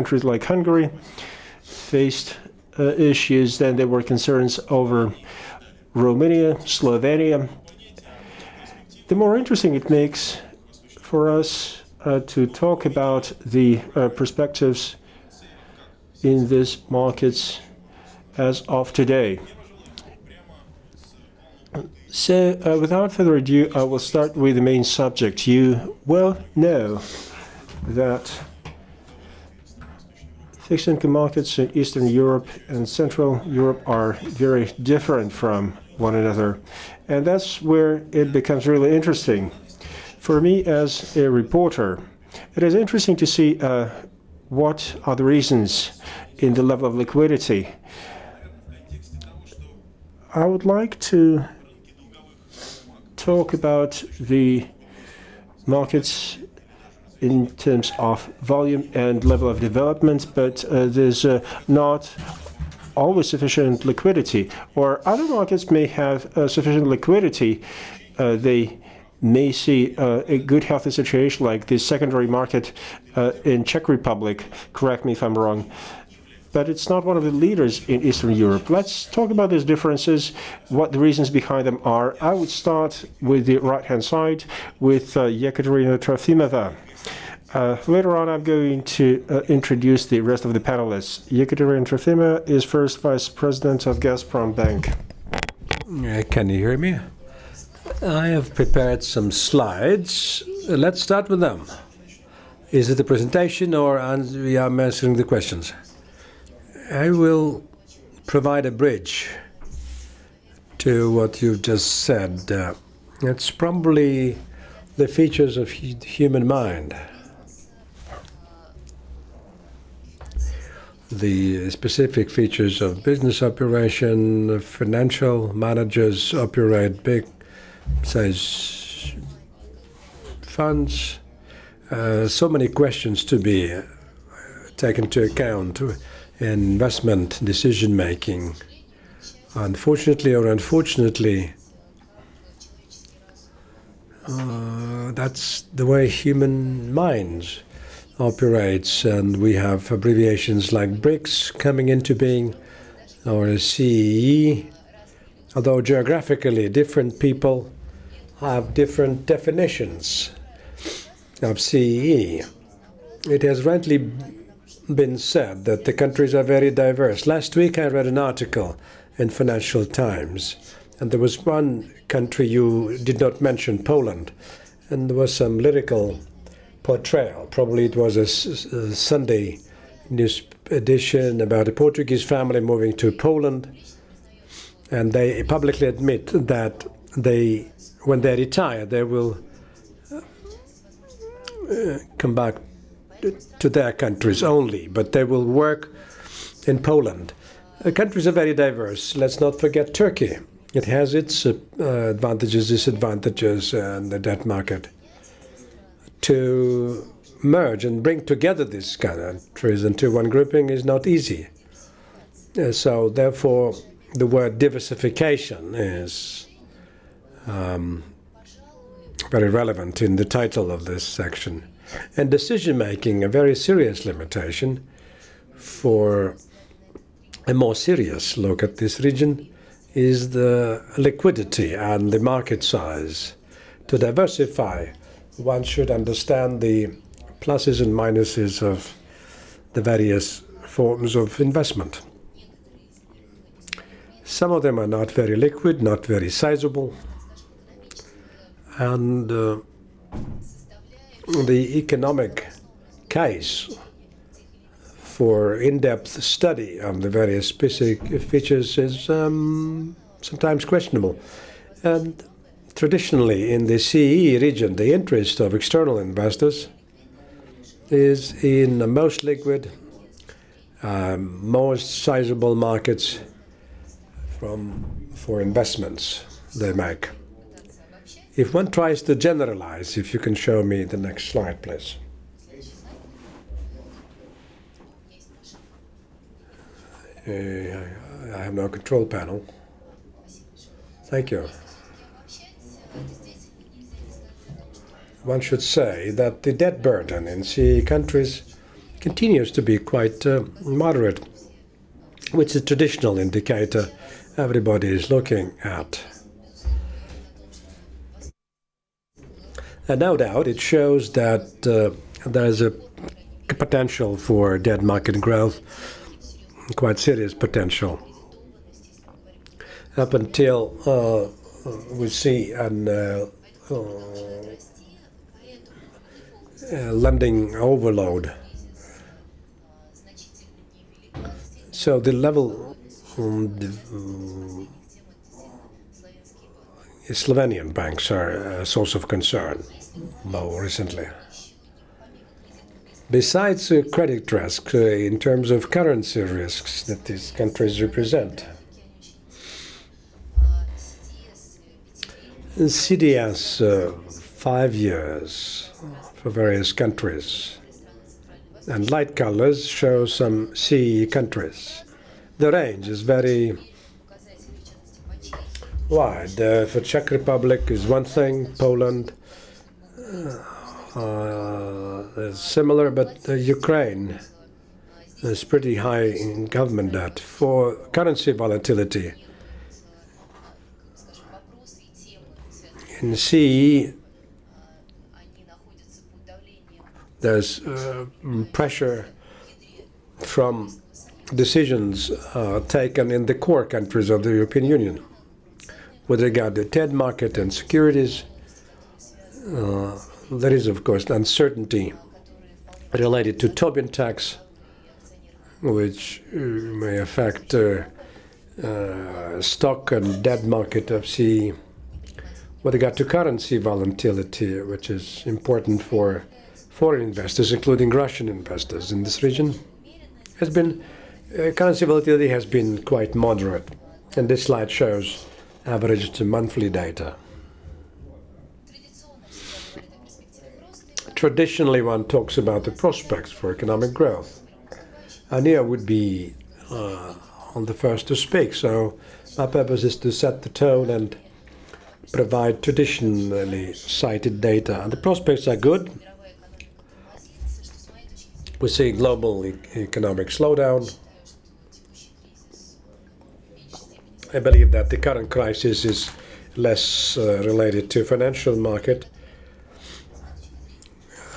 countries like Hungary faced uh, issues. Then there were concerns over Romania, Slovenia. The more interesting it makes for us uh, to talk about the uh, perspectives in these markets as of today. So, uh, without further ado, I will start with the main subject. You well know that fixed income markets in Eastern Europe and Central Europe are very different from one another. And that's where it becomes really interesting. For me, as a reporter, it is interesting to see uh, what are the reasons in the level of liquidity. I would like to talk about the markets in terms of volume and level of development, but uh, there's uh, not always sufficient liquidity. Or other markets may have uh, sufficient liquidity. Uh, they may see uh, a good healthy situation like the secondary market uh, in Czech Republic. Correct me if I'm wrong. But it's not one of the leaders in Eastern Europe. Let's talk about these differences, what the reasons behind them are. I would start with the right-hand side with Yekaterina Trofimova. Uh, later on, I'm going to uh, introduce the rest of the panelists. Yekaterina Trofimova is first vice president of Gazprombank. Uh, can you hear me? I have prepared some slides. Let's start with them. Is it a presentation or we are answering the questions? I will provide a bridge to what you've just said. Uh, it's probably the features of human mind. The specific features of business operation, financial managers operate big size funds. Uh, so many questions to be uh, taken into account in investment decision making. Unfortunately or unfortunately, uh, that's the way human minds operates, and we have abbreviations like BRICS coming into being, or CEE, although geographically different people have different definitions of CEE. It has rightly been said that the countries are very diverse. Last week I read an article in Financial Times, and there was one country you did not mention, Poland, and there was some lyrical portrayal. Probably it was a, Sunday news edition about a Portuguese family moving to Poland, and they publicly admit that they, when they retire, they will uh, come back to their countries only, but they will work in Poland. Uh, countries are very diverse. Let's not forget Turkey. It has its uh, advantages, disadvantages, and the debt market to merge and bring together these countries into one grouping is not easy. Uh, so, therefore, the word diversification is um, very relevant in the title of this section. And decision making, a very serious limitation for a more serious look at this region, is the liquidity and the market size. To diversify one should understand the pluses and minuses of the various forms of investment. Some of them are not very liquid, not very sizable, and uh, the economic case for in-depth study of the various specific features is um, sometimes questionable. And Traditionally, in the CE region, the interest of external investors is in the most liquid, um, most sizable markets from for investments they make. If one tries to generalize, if you can show me the next slide, please. Uh, I have no control panel. Thank you. One should say that the debt burden in CE countries continues to be quite uh, moderate, which is a traditional indicator everybody is looking at. And no doubt it shows that uh, there's a potential for debt market growth, quite serious potential. Up until uh, we see an uh, lending overload. So the level um, the, Slovenian banks are a source of concern more recently. Besides uh, credit risk, uh, in terms of currency risks that these countries represent, CDS uh, five years for various countries, and light colors show some CE countries. The range is very wide. Uh, for Czech Republic is one thing, Poland uh, similar, but uh, Ukraine is pretty high in government debt. For currency volatility, in CE, there's uh, pressure from decisions uh, taken in the core countries of the European Union with regard to debt market and securities. Uh, there is, of course, uncertainty related to Tobin tax, which uh, may affect uh, uh, stock and debt market of CE. With regard to currency volatility, which is important for foreign investors, including Russian investors in this region, has been uh, currency volatility has been quite moderate, and this slide shows average to monthly data. Traditionally, one talks about the prospects for economic growth. Ania would be uh, on the first to speak, so my purpose is to set the tone and provide traditionally cited data. And the prospects are good. We see global e economic slowdown. I believe that the current crisis is less uh, related to financial market,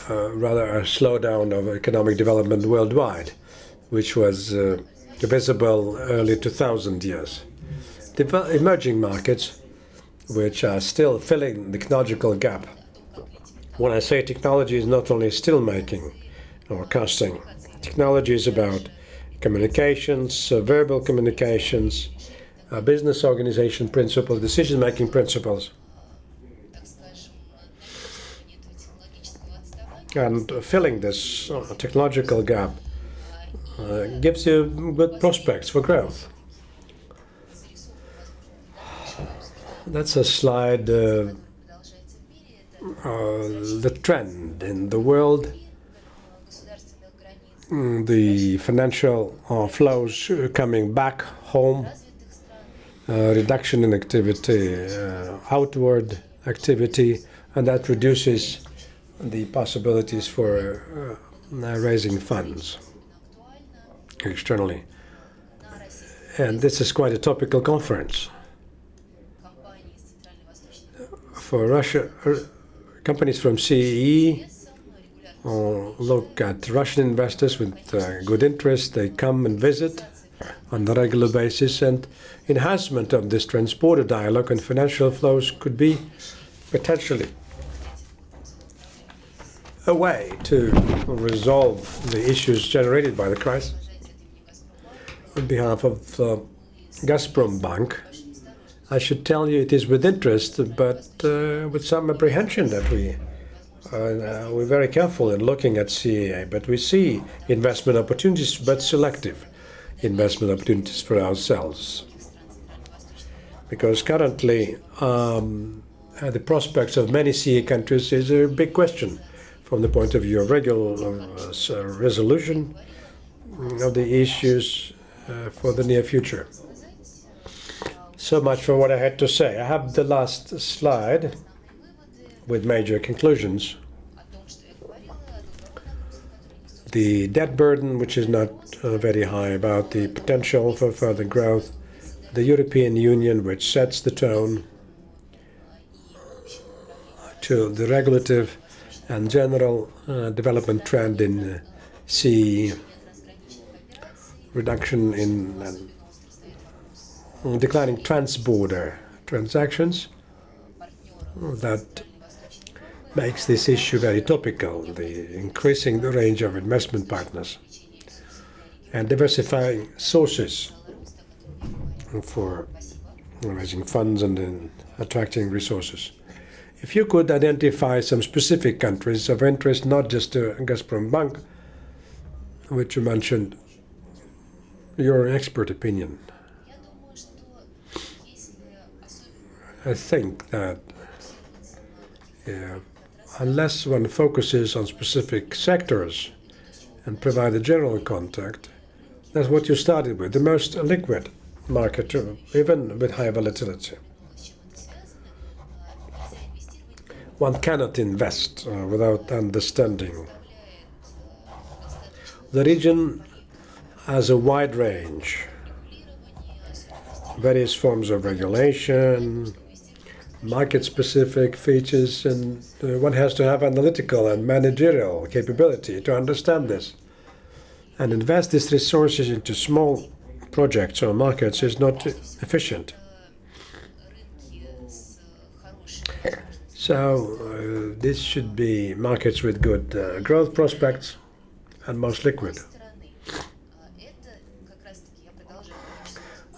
uh, rather a slowdown of economic development worldwide, which was uh, visible early 2000 years. The emerging markets, which are still filling the technological gap. When I say technology is not only still making or casting, technology is about communications, uh, verbal communications, uh, business organization principles, decision making principles. And filling this uh, technological gap uh, gives you good prospects for growth. That's a slide, uh, uh the trend in the world the financial uh, flows coming back home uh, reduction in activity, uh, outward activity, and that reduces the possibilities for raising funds externally. And this is quite a topical conference. For Russia, companies from CEE look at Russian investors with uh, good interest. They come and visit on a regular basis, and enhancement of this transborder dialogue and financial flows could be potentially a way to resolve the issues generated by the crisis. On behalf of uh, Gazprombank, I should tell you it is with interest, but uh, with some apprehension that we uh, we're very careful in looking at CEE, but we see investment opportunities, but selective investment opportunities for ourselves. Because currently, um, uh, the prospects of many CE countries is a big question from the point of view of regular uh, resolution of the issues uh, for the near future. So much for what I had to say. I have the last slide with major conclusions. The debt burden, which is not uh, very high, about the potential for further growth, the European Union, which sets the tone, to the regulative and general uh, development trend in uh, CEE, reduction in um, declining trans-border transactions. That makes this issue very topical, the increasing the range of investment partners and diversifying sources for raising funds and then attracting resources. If you could identify some specific countries of interest, not just to Gazprombank, which you mentioned, your expert opinion. I think that yeah, unless one focuses on specific sectors and provide a general contact, that's what you started with, the most liquid market, even with high volatility. One cannot invest uh, without understanding. The region has a wide range, various forms of regulation, market specific features, and uh, one has to have analytical and managerial capability to understand this. And invest these resources into small projects or markets is not efficient. So uh, this should be markets with good uh, growth prospects and most liquid.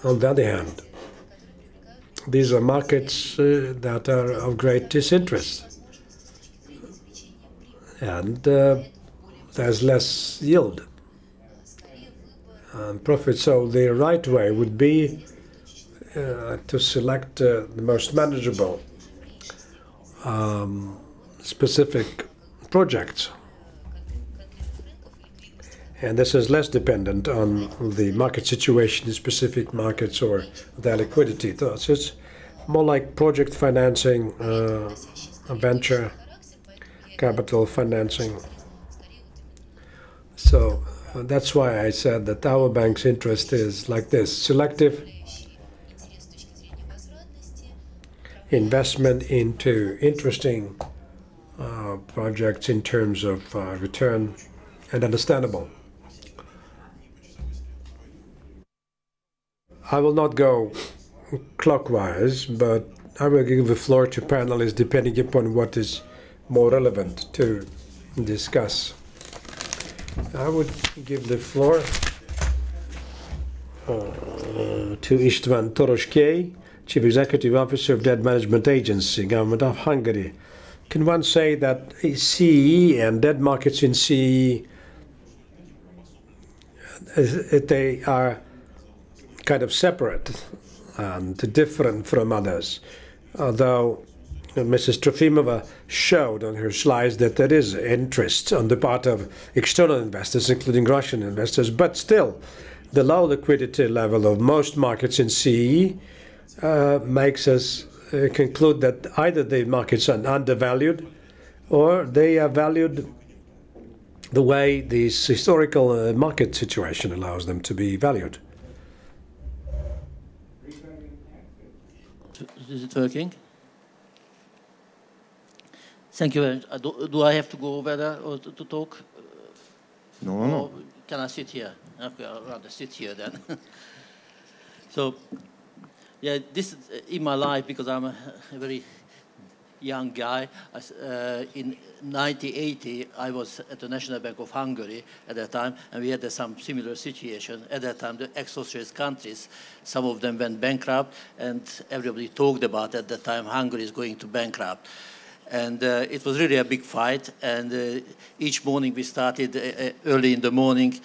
On the other hand, these are markets uh, that are of great disinterest. And uh, there's less yield and profit. So the right way would be uh, to select uh, the most manageable um, specific projects. And this is less dependent on the market situation in specific markets or their liquidity. So it's more like project financing, uh, venture capital financing. So uh, that's why I said that our bank's interest is like this selective investment into interesting uh, projects in terms of uh, return and understandable. I will not go clockwise, but I will give the floor to panelists depending upon what is more relevant to discuss. I would give the floor uh, to Istvan Torocskei, Chief Executive Officer of Debt Management Agency, Government of Hungary. Can one say that CE and debt markets in CE uh, they are kind of separate and different from others, although Mrs. Trofimova showed on her slides that there is interest on the part of external investors, including Russian investors, but still, the low liquidity level of most markets in CE uh, makes us uh, conclude that either the markets are undervalued or they are valued the way this historical uh, market situation allows them to be valued. Is it working? Thank you. Uh, do, do, I have to go over there or to, to talk? No, no, no. Can I sit here? Okay, I'll rather sit here then. so, yeah, this is in my life because I'm a, a very young guy. Uh, in 1980, I was at the National Bank of Hungary at that time, and we had some similar situation. At that time, the ex-socialist countries, some of them went bankrupt, and everybody talked about at that time Hungary is going to bankrupt. And uh, it was really a big fight. And uh, each morning we started uh, uh, early in the morning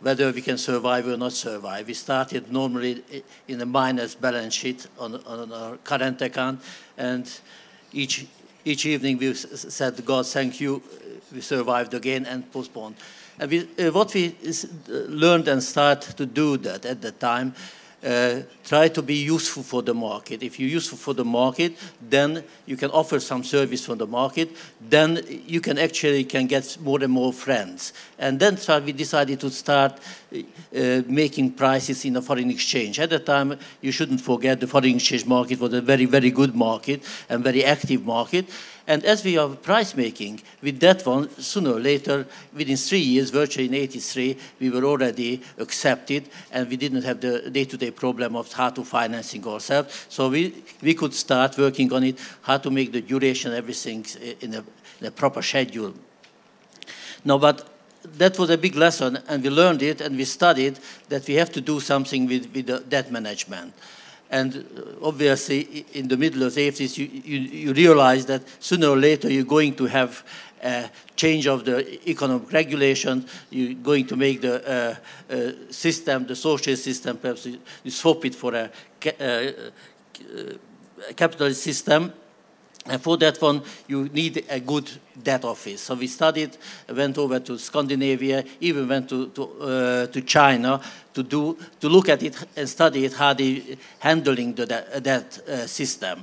whether we can survive or not survive. We started normally in a minus balance sheet on, on our current account. And each, each evening we said, God, thank you, we survived again and postponed. And we, uh, what we learned and started to do that at the time, uh, try to be useful for the market. If you're useful for the market, then you can offer some service for the market. Then you can actually can get more and more friends. And then so we decided to start uh, making prices in the foreign exchange. At the time, you shouldn't forget the foreign exchange market was a very, very good market and very active market. And as we are price making with that one, sooner or later, within three years, virtually in 83, we were already accepted and we didn't have the day-to-day problem of how to financing ourselves. So we, we could start working on it, how to make the duration, everything eh, in a, in a proper schedule. Now, but that was a big lesson, and we learned it, and we studied that we have to do something with, with the debt management. And uh, obviously, in the middle of the 80s, you, you, you realize that sooner or later you're going to have a change of the economic regulation. You're going to make the uh, uh, system, the social system, perhaps you, swap it for a, a, a capitalist system. And for that one, you need a good debt office. So we studied, went over to Scandinavia, even went to, to, uh, to China to, do, to look at it and study it, how they handling the debt, debt uh, system.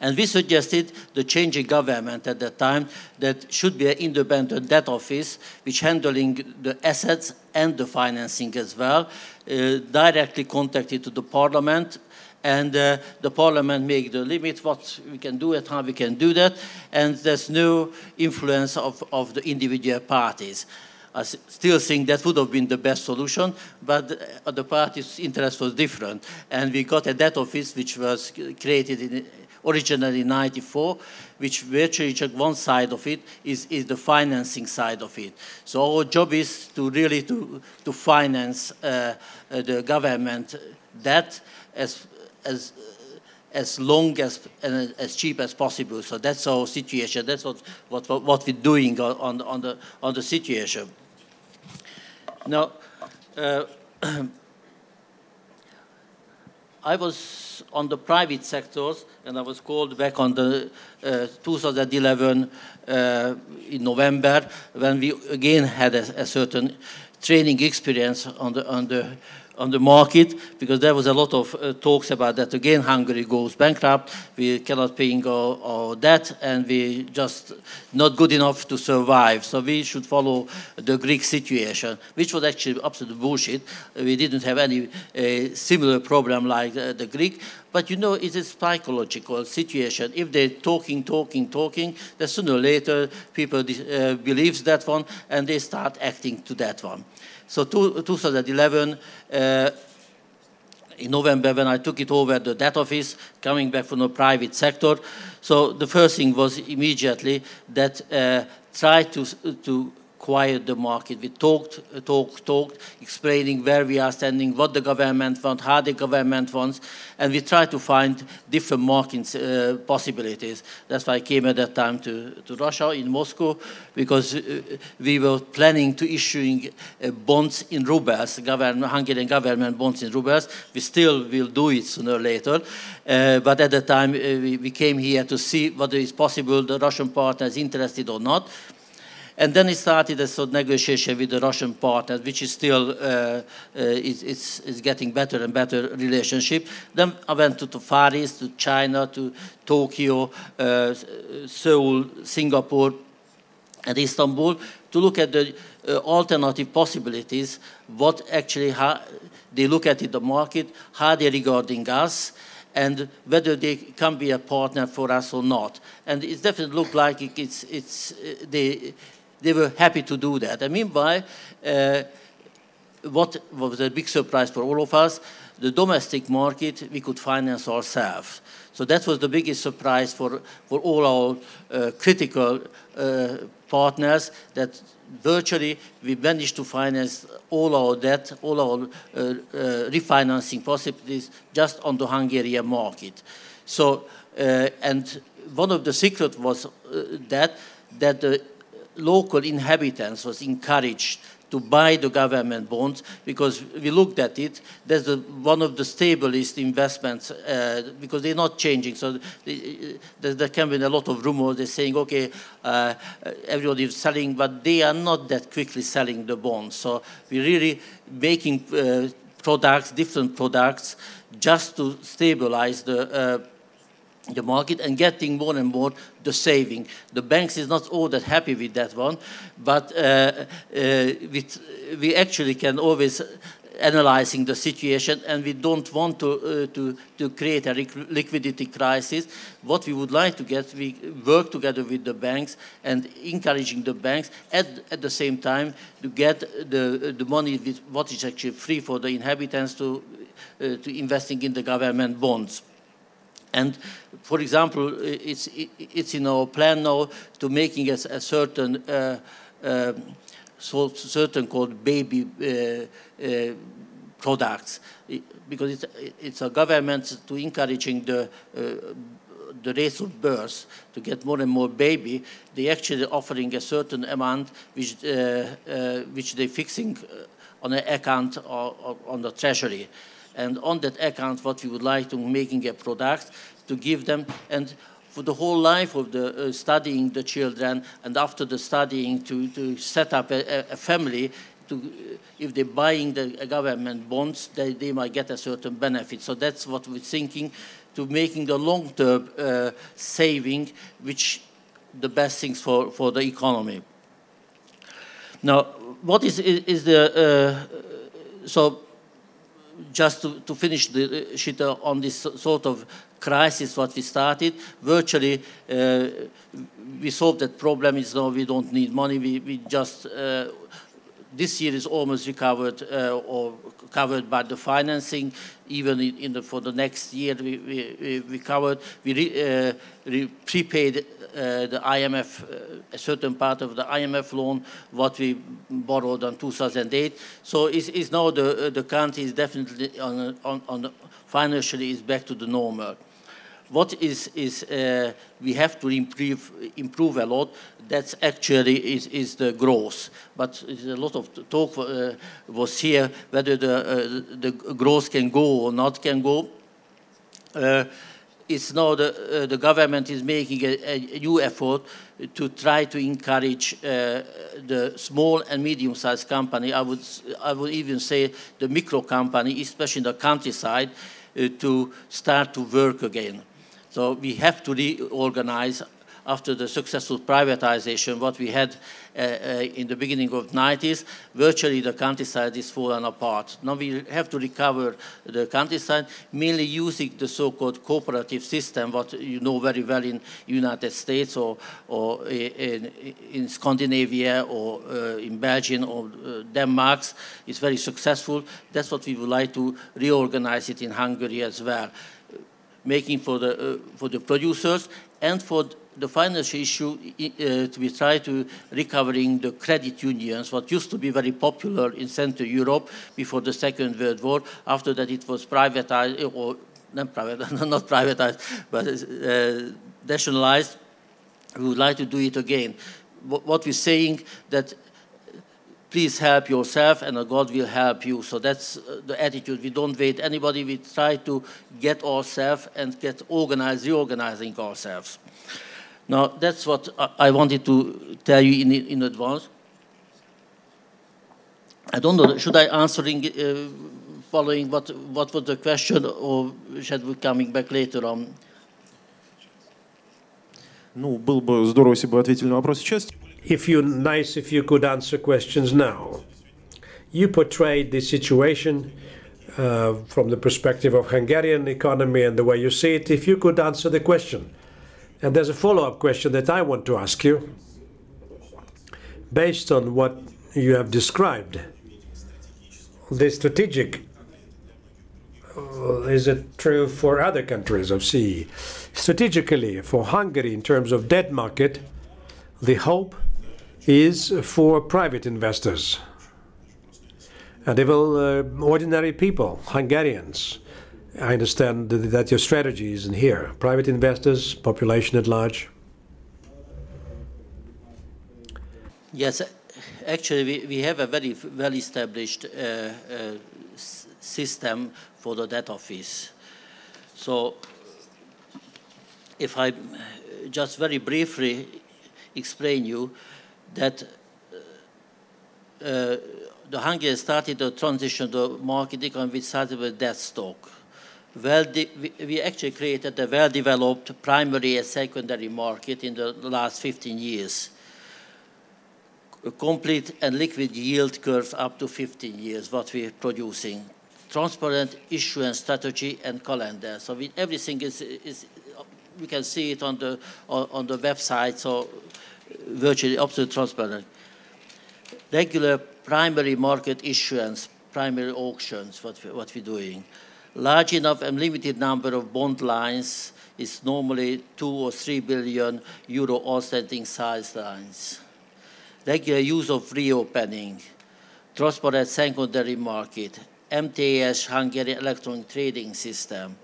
And we suggested the changing government at that time that should be an independent debt office which handling the assets and the financing as well, uh, directly contacted to the parliament and uh, the parliament make the limit what we can do and how we can do that, and there's no influence of, of the individual parties. I still think that would have been the best solution, but the party's interest was different. And we got a debt office which was created in, originally in 94, which virtually just one side of it is, is the financing side of it. So our job is to really to, to finance uh, uh, the government debt as as as long as and as cheap as possible. So that's our situation. That's what what what we're doing on on the on the situation. Now, uh, I was on the private sectors, and I was called back on the uh, 2011 uh, in November when we again had a, a certain training experience on the on the on the market because there was a lot of uh, talks about that. Again Hungary goes bankrupt. We cannot pay our, our debt and we just not good enough to survive. So we should follow the Greek situation which was actually absolute bullshit. We didn't have any uh, similar problem like uh, the Greek. But you know it's a psychological situation. If they're talking talking talking then sooner or later people uh, believes that one and they start acting to that one so two, 2011, uh, in November when I took it over the debt office, coming back from the private sector. So the first thing was immediately that uh, try to, to quiet the market. We talked, talked, talked, explaining where we are standing, what the government wants, how the government wants, and we try to find different market uh, possibilities. That's why I came at that time to, to Russia, in Moscow, because uh, we were planning to issuing uh, bonds in rubles, government, Hungarian government bonds in rubles. We still will do it sooner or later. Uh, but at the time, uh, we, we came here to see whether it's possible the Russian partner is interested or not. And then it started a sort of negotiation with the Russian partners, which is still uh, uh, is, is, is, getting better and better relationship. Then I went to the Far East, to China, to Tokyo, uh, Seoul, Singapore, and Istanbul to look at the uh, alternative possibilities, what actually they look at it, the market, how they're regarding us, and whether they can be a partner for us or not. And it definitely looked like it's, it's, uh, they, they were happy to do that. And meanwhile, uh, what was a big surprise for all of us, the domestic market we could finance ourselves. So that was the biggest surprise for, for all our uh, critical uh, partners that virtually we managed to finance all our debt, all our uh, uh refinancing possibilities just on the Hungarian market. So, uh, and one of the secrets was uh, that, that the local inhabitants was encouraged to buy the government bonds because we looked at it. That's the, one of the stablest investments uh, because they're not changing. So the, the, there can be a lot of rumors. They're saying, okay, uh, everybody is selling, but they are not that quickly selling the bonds. So we're really making uh, products, different products, just to stabilize the the market and getting more and more the saving. The banks is not all that happy with that one, but uh, uh, with, we actually can always analyzing the situation and we don't want to, uh, to, to create a liquidity crisis. What we would like to get, we work together with the banks and encouraging the banks at, at the same time to get the, the money with what is actually free for the inhabitants to, uh, to investing in the government bonds. And for example, it's, it's in our plan now to making a, a certain, uh, uh, so certain called baby uh, uh products, because it's, it's a government to encouraging the, uh, the rates of birth to get more and more baby, they actually offering a certain amount which, uh, which they fixing on an account or, or on the treasury and on that account what we would like to making a product to give them and for the whole life of the uh, studying the children and after the studying to, to set up a, a family to, uh, if they're buying the government bonds, they, they might get a certain benefit. So that's what we're thinking to making the long-term uh, saving, which the best things for, for the economy. Now, what is, is, is the, uh, so just to, to finish the shit on this sort of crisis what we started, virtually uh, we solved that problem. Is now we don't need money. We, we just uh, this year is almost recovered uh, or covered by the financing. Even in, the, for the next year, we, we, we covered. We re, uh, re prepaid uh, the IMF, uh, a certain part of the IMF loan, what we borrowed in 2008. So it's, now the, the country is definitely on, on, on financially is back to the normal what is, is uh, we have to improve, improve a lot, that's actually is, is the growth. But a lot of talk uh, was here whether the, uh, the growth can go or not can go. Uh, it's now the, uh, the government is making a, a, new effort to try to encourage uh, the small and medium-sized company. I would, I would even say the micro company, especially in the countryside, uh, to start to work again. So we have to reorganize after the successful privatization, what we had uh, uh, in the beginning of 90s, virtually the countryside is fallen apart. Now we have to recover the countryside, mainly using the so-called cooperative system, what you know very well in United States or, or in, in Scandinavia or uh, in Belgium or uh, Denmark. It's very successful. That's what we would like to reorganize it in Hungary as well making for the, uh, for the producers and for the financial issue uh, to be try to recovering the credit unions, what used to be very popular in Central Europe before the Second World War. After that, it was privatized, or not privatized, not privatized, but uh, nationalized. We would like to do it again. What we're saying that please help yourself and God will help you. So that's uh, the attitude. We don't wait anybody. We try to get ourselves and get organized, reorganizing ourselves. Now, that's what I wanted to tell you in, in advance. I don't know, should I answering, uh, following what, what was the question, or should we coming back later on? Ну, было бы здорово, если бы ответили на вопрос сейчас if you nice if you could answer questions now. You portrayed the situation uh, from the perspective of Hungarian economy and the way you see it. If you could answer the question, and there's a follow-up question that I want to ask you, based on what you have described. The strategic uh, is it true for other countries of CE? Strategically, for Hungary, in terms of debt market, the hope is for private investors. And they will, uh, ordinary people, Hungarians. I understand that your strategy is in here. Private investors, population at large. Yes, actually, we, we have a very well established uh, uh, system for the debt office. So, if I just very briefly explain you, that uh, the Hungary started the transition to market economy which started with debt stock. Well, we, actually created a well-developed primary and secondary market in the last 15 years. A complete and liquid yield curve up to 15 years, what we're producing. Transparent issuance strategy and calendar. So we, everything is, is, we can see it on the, on, on the website, so virtually absolutely transparent. Regular primary market issuance, primary auctions, what, we, what we're doing large enough and limited number of bond lines is normally two or three billion euro outstanding size lines. Regular use of reopening, transparent secondary market, MTS Hungarian electronic trading system,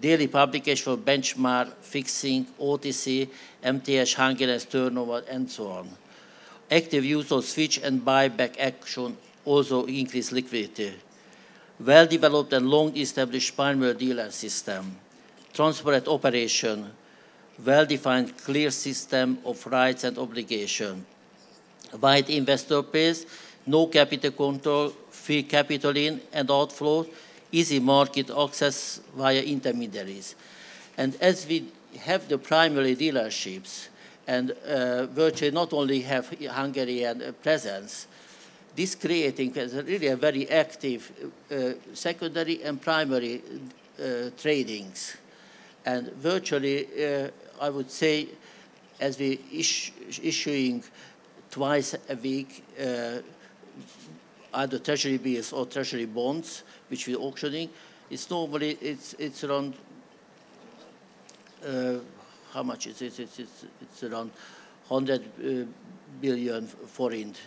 daily publication for benchmark, fixing, OTC, MTS Hungarian turnover, and so on. Active use of switch and buyback action also increase liquidity. Well-developed and long-established primary dealer system, transparent operation, well-defined clear system of rights and obligation, wide investor base, no capital control, free capital in and outflow, easy market access via intermediaries. And as we have the primary dealerships and uh, virtually not only have Hungarian presence, this creating really a very active uh, secondary and primary uh, tradings. And virtually, uh, I would say, as we is issuing twice a week uh, either treasury bills or treasury bonds, which we're auctioning, it's normally it's it's around uh, how much is it? It's it's it's around 100 uh, billion forint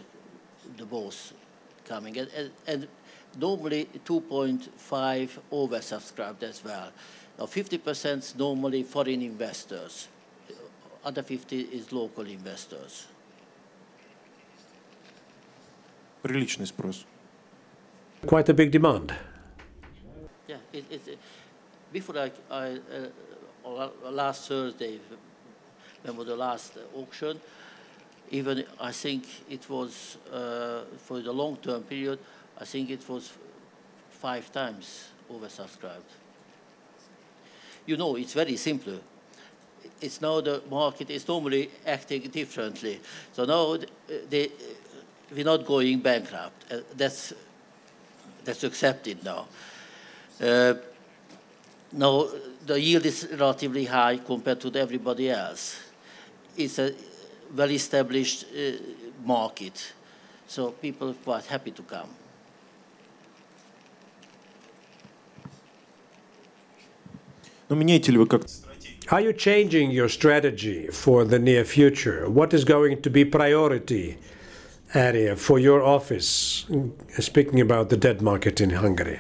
the boss coming and, and, and normally 2.5 oversubscribed as well. Now 50% normally foreign investors, other 50 is local investors. Приличный спрос. Quite a big demand. Yeah, it, it, before I, I uh, last Thursday, when was the last auction, even I think it was uh, for the long-term period, I think it was five times oversubscribed. You know, it's very simple. It's now the market is normally acting differently. So now they, we're not going bankrupt. Uh, that's, that's accepted now. Eh, now, the yield is relatively high compared to everybody else. It's a well-established eh, market, so people are quite happy to come. Are you changing your strategy for the near future? What is going to be priority area for your office, speaking about the debt market in Hungary?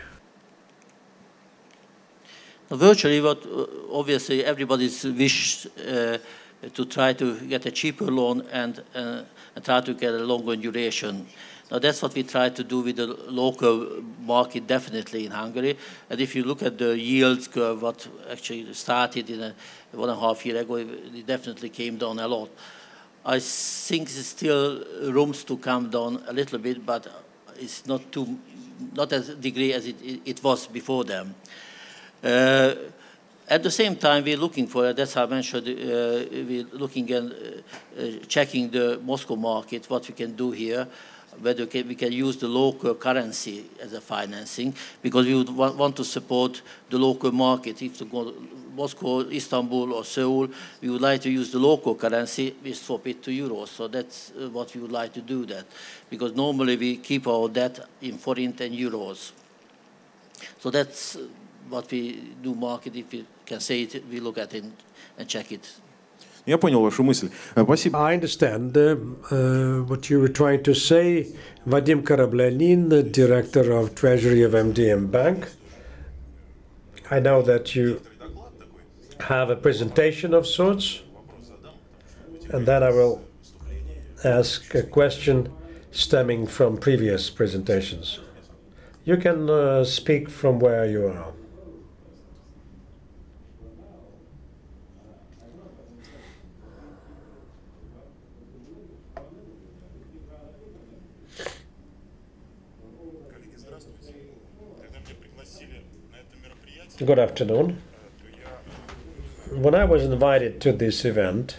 Virtually, what uh, obviously everybody's wish uh, to try to get a cheaper loan and, uh, and try to get a longer duration. Now that's what we try to do with the local market, definitely in Hungary. And if you look at the yield curve, what actually started in a one and a half year ago, it definitely came down a lot. I think there's still rooms to come down a little bit, but it's not too, not as degree as it, it was before them. Uh, at the same time, we're looking for, that's how I mentioned, uh, we're looking and uh, checking the Moscow market, what we can do here, whether we can, use the local currency as a financing, because we would want, to support the local market. If to go to Moscow, Istanbul, or Seoul, we would like to use the local currency, we swap it to euros. So that's uh, what we would like to do that, because normally we keep our debt in forint and euros. So that's what we do market, if we can say it, we look at it and check it. Я понял вашу мысль. Э, спасибо. I understand э, э, what you were trying to say. Vadim Korablin, the director of Treasury of MDM Bank. I know that you have a presentation of sorts, and then I will ask a question stemming from previous presentations. You can uh, speak from where you are. Good afternoon. When I was invited to this event,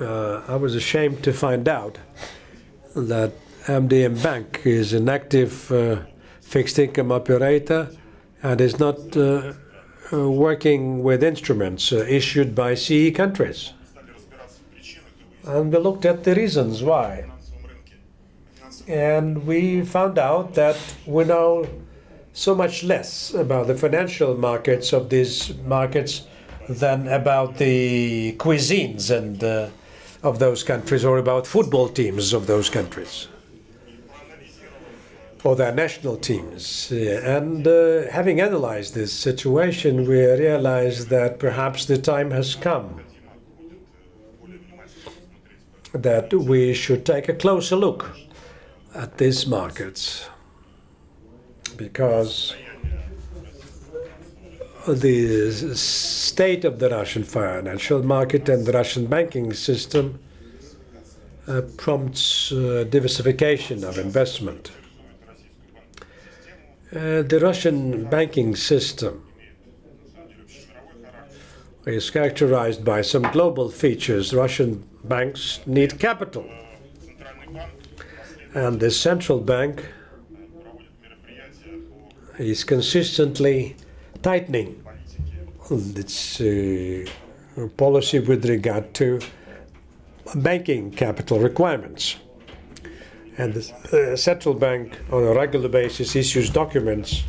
uh, I was ashamed to find out that MDM Bank is an active uh, fixed income operator and is not uh, uh, working with instruments uh, issued by CE countries. And we looked at the reasons why. And we found out that we know so much less about the financial markets of these markets than about the cuisines and uh, of those countries or about football teams of those countries or their national teams. And uh, having analyzed this situation, we realized that perhaps the time has come that we should take a closer look at these markets because the state of the Russian financial market and the Russian banking system uh, prompts uh, diversification of investment. Uh, the Russian banking system is characterized by some global features. Russian banks need capital, and the central bank is consistently tightening its uh, policy with regard to banking capital requirements. And the central bank, on a regular basis, issues documents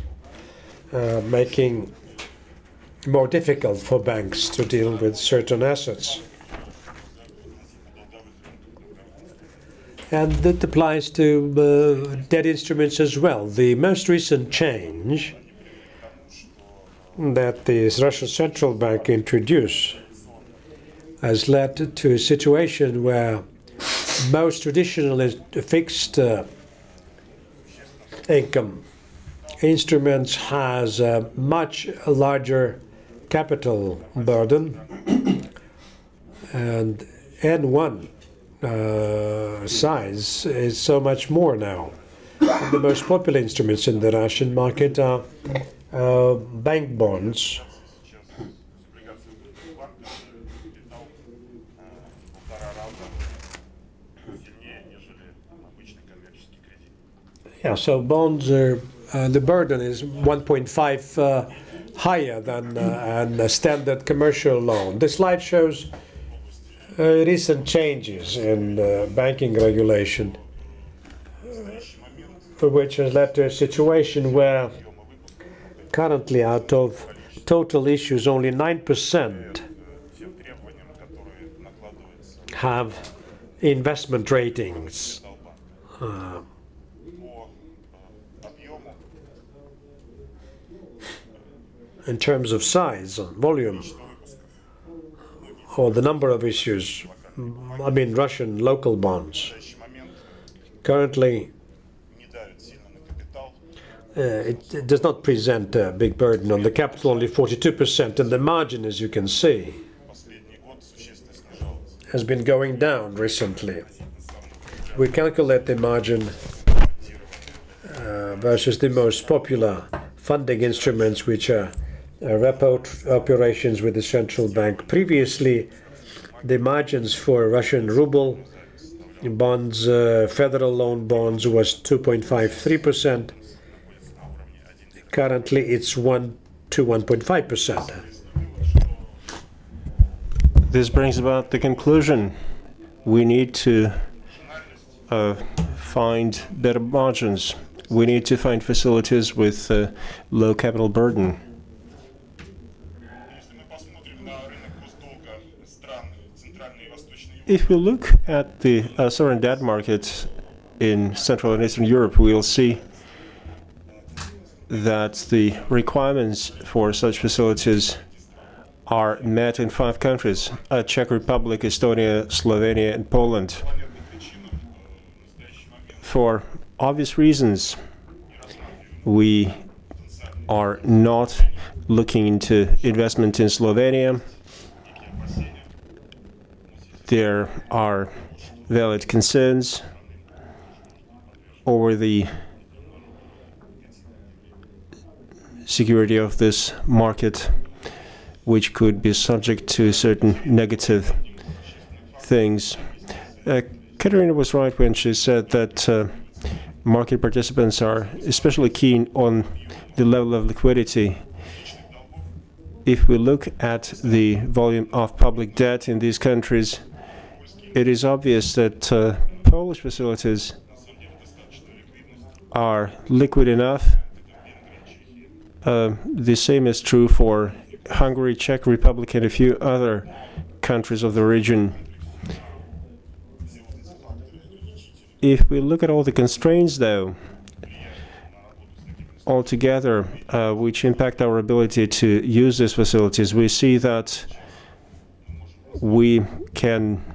uh, making more difficult for banks to deal with certain assets. And that applies to uh, debt instruments as well. The most recent change that the Russian central bank introduced has led to a situation where most traditional fixed uh, income instruments has a much larger capital burden and N1 uh, size is so much more now. The most popular instruments in the Russian market are uh, bank bonds. Yeah, so bonds are, uh, the burden is 1.5 uh, higher than uh, a standard commercial loan. The slide shows uh, recent changes in uh, banking regulation, for which has led to a situation where currently out of total issues, only 9% have investment ratings. Uh, in terms of size, volume, or the number of issues, I mean Russian local bonds. Currently, uh, it, it, does not present a big burden on the capital, only 42%, and the margin, as you can see, has been going down recently. We calculate the margin uh, versus the most popular funding instruments, which are repo operations with the central bank. Previously, the margins for Russian ruble bonds, uh, federal loan bonds, was 2.53%. Currently, it's 1 to 1.5%. This brings about the conclusion we need to uh, find better margins. We need to find facilities with uh, low capital burden. If we look at the uh, sovereign debt markets in Central and Eastern Europe, we'll see that the requirements for such facilities are met in five countries uh, Czech Republic, Estonia, Slovenia, and Poland. For obvious reasons, we are not looking into investment in Slovenia. There are valid concerns over the security of this market, which could be subject to certain negative things. Uh, Katerina was right when she said that uh, market participants are especially keen on the level of liquidity. If we look at the volume of public debt in these countries, it is obvious that uh, Polish facilities are liquid enough. Uh, the same is true for Hungary, Czech Republic, and a few other countries of the region. If we look at all the constraints, though, altogether, uh, which impact our ability to use these facilities, we see that we can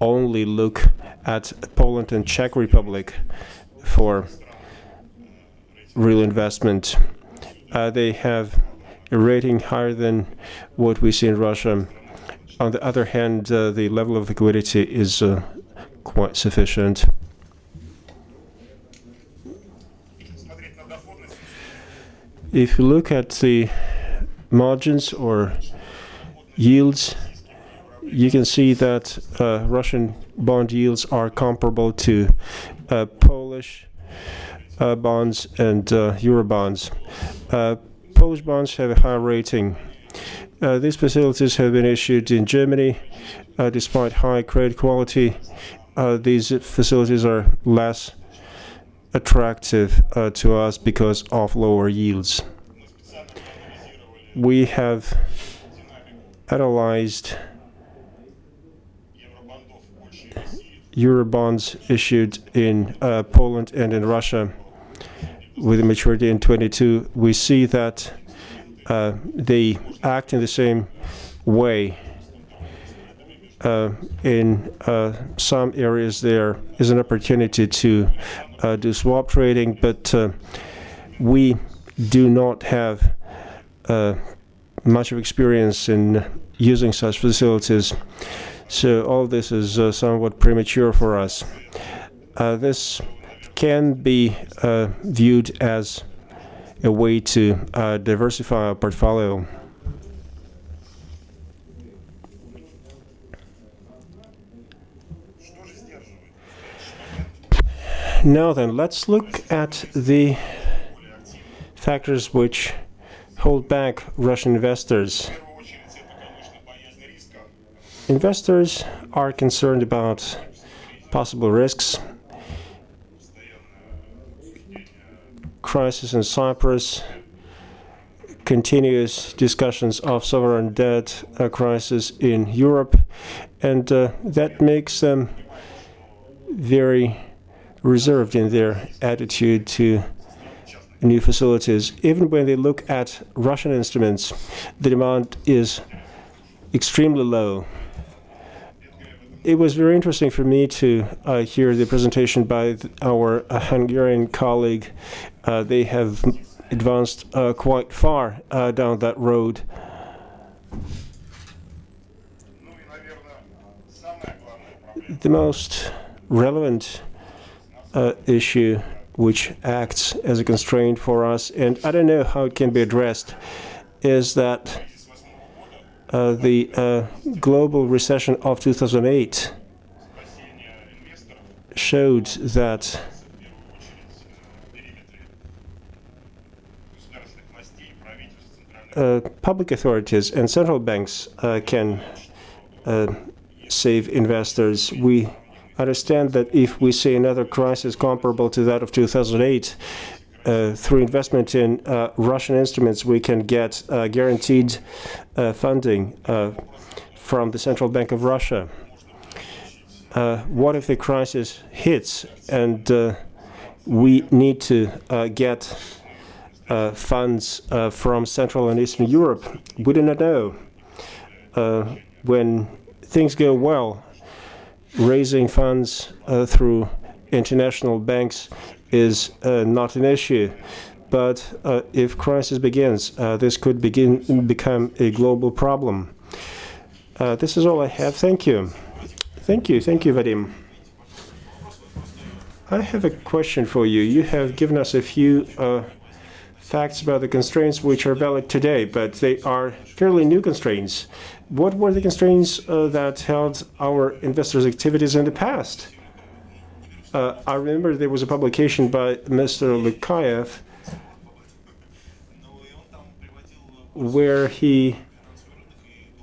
only look at Poland and Czech Republic for real investment. Uh, they have a rating higher than what we see in Russia. On the other hand, uh, the level of liquidity is uh, quite sufficient. If you look at the margins or yields, you can see that uh, Russian bond yields are comparable to uh, Polish uh, bonds and uh, euro bonds. Uh, Polish bonds have a high rating. Uh, these facilities have been issued in Germany despite high credit quality. these facilities are less attractive to us because of lower yields. We have analyzed Eurobonds issued in uh, Poland and in Russia with a maturity in 22, we see that uh, they act in the same way. Uh, in uh, some areas, there is an opportunity to uh, do swap trading, but uh, we do not have much of experience in using such facilities. So all this is uh, somewhat premature for us. Uh, this can be uh, viewed as a way to uh, diversify our portfolio. Now then, let's look at the factors which hold back Russian investors Investors are concerned about possible risks. Crisis in Cyprus, continuous discussions of sovereign debt uh, crisis in Europe, and uh, that makes them very reserved in their attitude to new facilities. Even when they look at Russian instruments, the demand is extremely low it was very interesting for me to uh, hear the presentation by our uh, Hungarian colleague. Uh, they have advanced uh, quite far uh, down that road. The most relevant uh, issue which acts as a constraint for us, and I don't know how it can be addressed, is that uh, the uh, global recession of 2008 showed that uh, public authorities and central banks uh, can uh, save investors. We understand that if we see another crisis comparable to that of 2008, uh, through investment in uh, Russian instruments, we can get uh, guaranteed uh, funding uh, from the Central Bank of Russia. Uh, what if the crisis hits and we need to get funds from Central and Eastern Europe? We do not know. when things go well, raising funds through international banks is uh, not an issue. But uh, if crisis begins, uh, this could begin become a global problem. Uh, this is all I have. Thank you. Thank you. Thank you, Vadim. I have a question for you. You have given us a few uh, facts about the constraints which are valid today, but they are fairly new constraints. What were the constraints uh, that held our investors' activities in the past? Uh, I remember there was a publication by Mr. Lukayev where he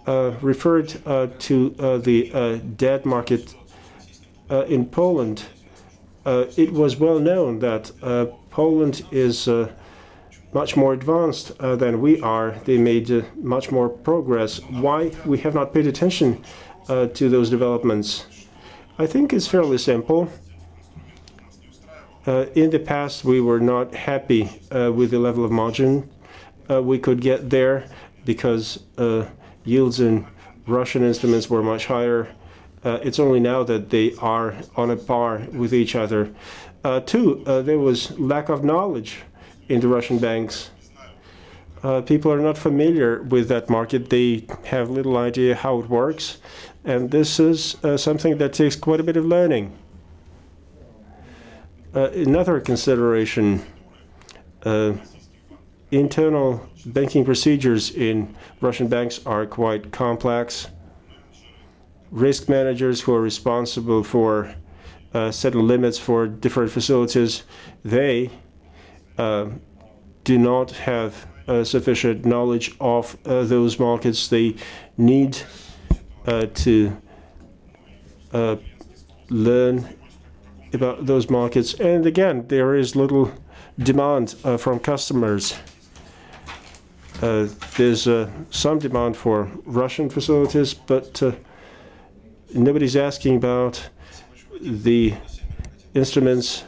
uh, referred uh, to uh, the uh, debt market in Poland. it was well known that Poland is much more advanced than we are. They made much more progress. Why we have not paid attention to those developments? I think it's fairly simple. Uh, in the past, we were not happy uh, with the level of margin uh, we could get there because yields in Russian instruments were much higher. It's only now that they are on a par with each other. Two, there was lack of knowledge in the Russian banks. People are not familiar with that market. They have little idea how it works, and this is something that takes quite a bit of learning. Uh, another consideration, uh, internal banking procedures in Russian banks are quite complex. Risk managers who are responsible for uh, setting limits for different facilities, they uh, do not have uh, sufficient knowledge of uh, those markets. They need to learn about those markets. And again, there is little demand uh, from customers. Uh, there's uh, some demand for Russian facilities, but uh, nobody's asking about the instruments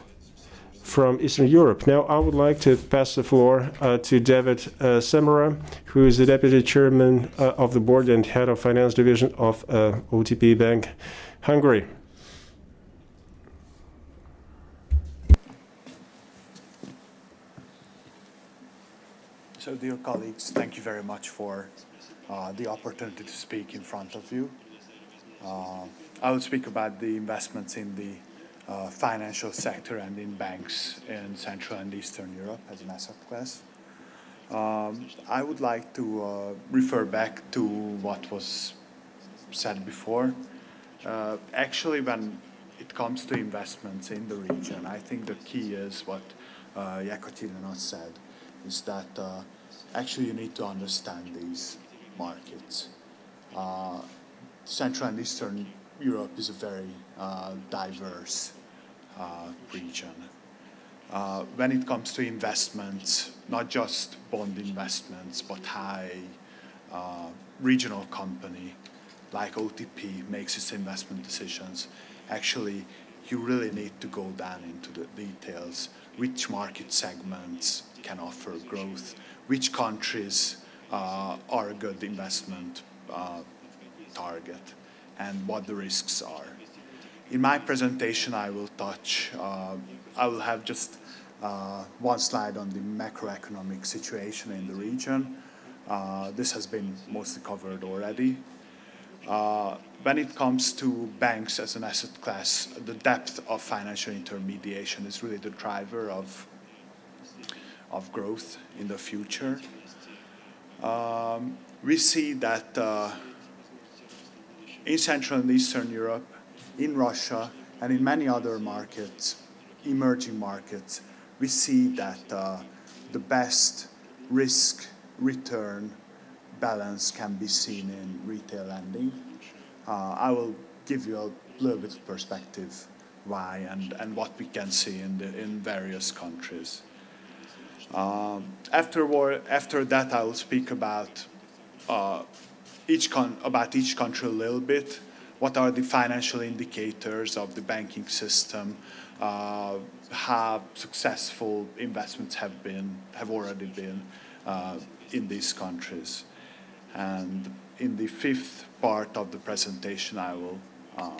from Eastern Europe. Now, I would like to pass the floor uh, to David uh, Szemere, who is the Deputy Chairman of the Board and Head of Finance Division of OTP Bank Hungary. So, dear colleagues, thank you very much for uh, the opportunity to speak in front of you. Uh, I will speak about the investments in the uh, financial sector and in banks in Central and Eastern Europe as an asset class. Um, I would like to uh, refer back to what was said before. Uh, actually, when it comes to investments in the region, I think the key is what uh, said is that uh, actually you need to understand these markets. Uh, Central and Eastern Europe is a very uh, diverse uh, region. Uh, when it comes to investments, not just bond investments, but high uh, regional company like OTP makes its investment decisions, actually you really need to go down into the details, which market segments can offer growth, which countries uh, are a good investment uh, target, and what the risks are. In my presentation, I will touch, uh, I will have just uh, one slide on the macroeconomic situation in the region. Uh, this has been mostly covered already. Uh, when it comes to banks as an asset class, the depth of financial intermediation is really the driver of of growth in the future. Um, we see that uh, in Central and Eastern Europe, in Russia, and in many other markets, emerging markets, we see that uh, the best risk return balance can be seen in retail lending. Uh, I will give you a little bit of perspective why and, and what we can see in, the, in various countries. Um, afterward, after that, I will speak about uh, each con- about each country a little bit. What are the financial indicators of the banking system? Uh, how successful investments have been have already been uh, in these countries. And in the fifth part of the presentation, I will um,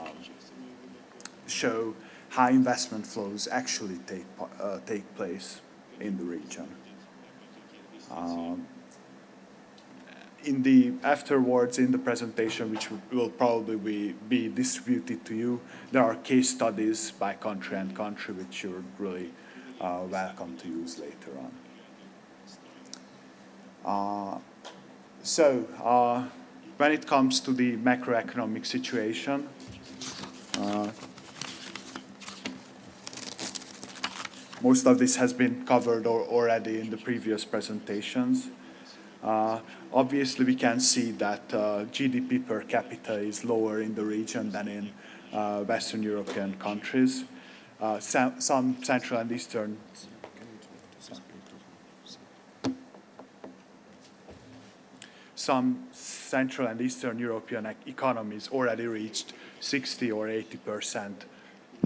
show how investment flows actually take uh, take place in the region. Um, in the afterwards in the presentation, which will probably be, be distributed to you, there are case studies by country and country, which you're really uh, welcome to use later on. Uh, so, uh, when it comes to the macroeconomic situation, most of this has been covered or already in the previous presentations. Uh, obviously, we can see that uh, GDP per capita is lower in the region than in uh, Western European countries. Uh, some, some Central and Eastern some Central and Eastern European economies already reached 60 or 80 percent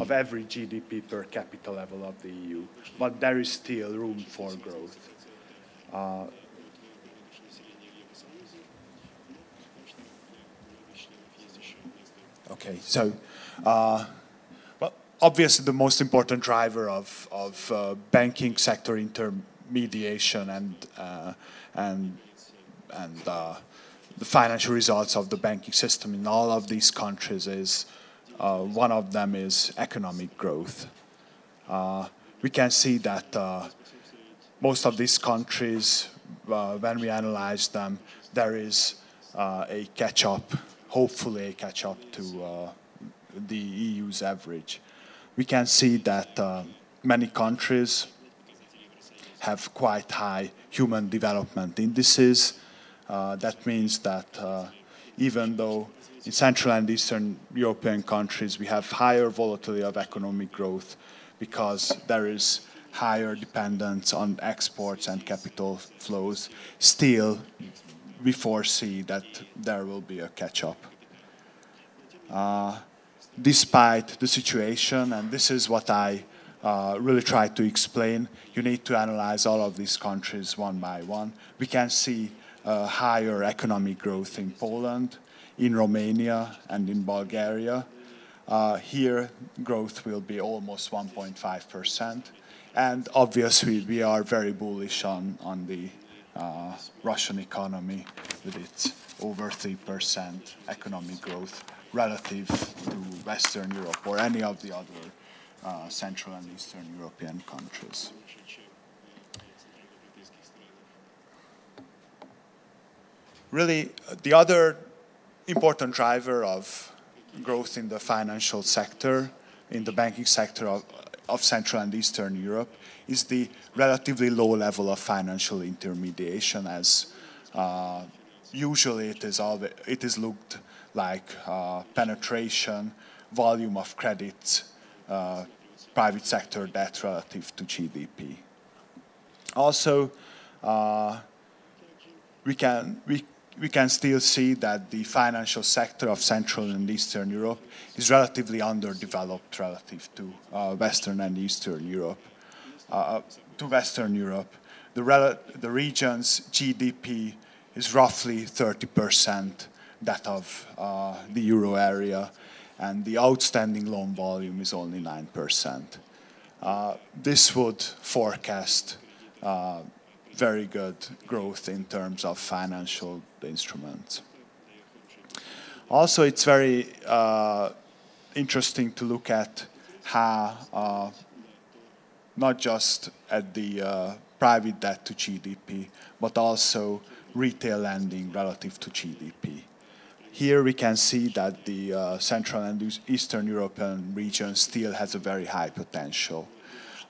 of every GDP per capita level of the EU, but there is still room for growth. Uh, okay, so uh, well, obviously the most important driver of, of uh, banking sector intermediation and uh, and and uh, the financial results of the banking system in all of these countries is uh, one of them is economic growth. Uh, we can see that uh, most of these countries, uh, when we analyze them, there is uh, a catch-up, hopefully a catch-up to the EU's average. We can see that many countries have quite high human development indices. Uh, that means that uh, even though In central and Eastern European countries, we have higher volatility of economic growth because there is higher dependence on exports and capital flows. Still, we foresee that there will be a catch-up. Uh, despite the situation, and this is what I uh, really try to explain, you need to analyze all of these countries one by one. We can see uh, higher economic growth in Poland, in Romania and in Bulgaria. Uh, here, growth will be almost 1.5%. And obviously, we are very bullish on, on the uh, Russian economy with its over 3% economic growth relative to Western Europe or any of the other uh, Central and Eastern European countries. Really, the other important driver of growth in the financial sector, in the banking sector of, of Central and Eastern Europe, is the relatively low level of financial intermediation as uh, usually it is, always, it is looked like uh, penetration, volume of credit, uh, private sector debt relative to GDP. Also, uh, we can we we can still see that the financial sector of Central and Eastern Europe is relatively underdeveloped relative to uh, Western and Eastern Europe. Uh, uh to Western Europe, the, the region's GDP is roughly 30% that of uh, the euro area, and the outstanding loan volume is only 9%. Uh, this would forecast uh, very good growth in terms of financial instruments. Also, it's very uh, interesting to look at how uh, not just at the uh, private debt to GDP, but also retail lending relative to GDP. Here we can see that the uh, Central and Eastern European region still has a very high potential.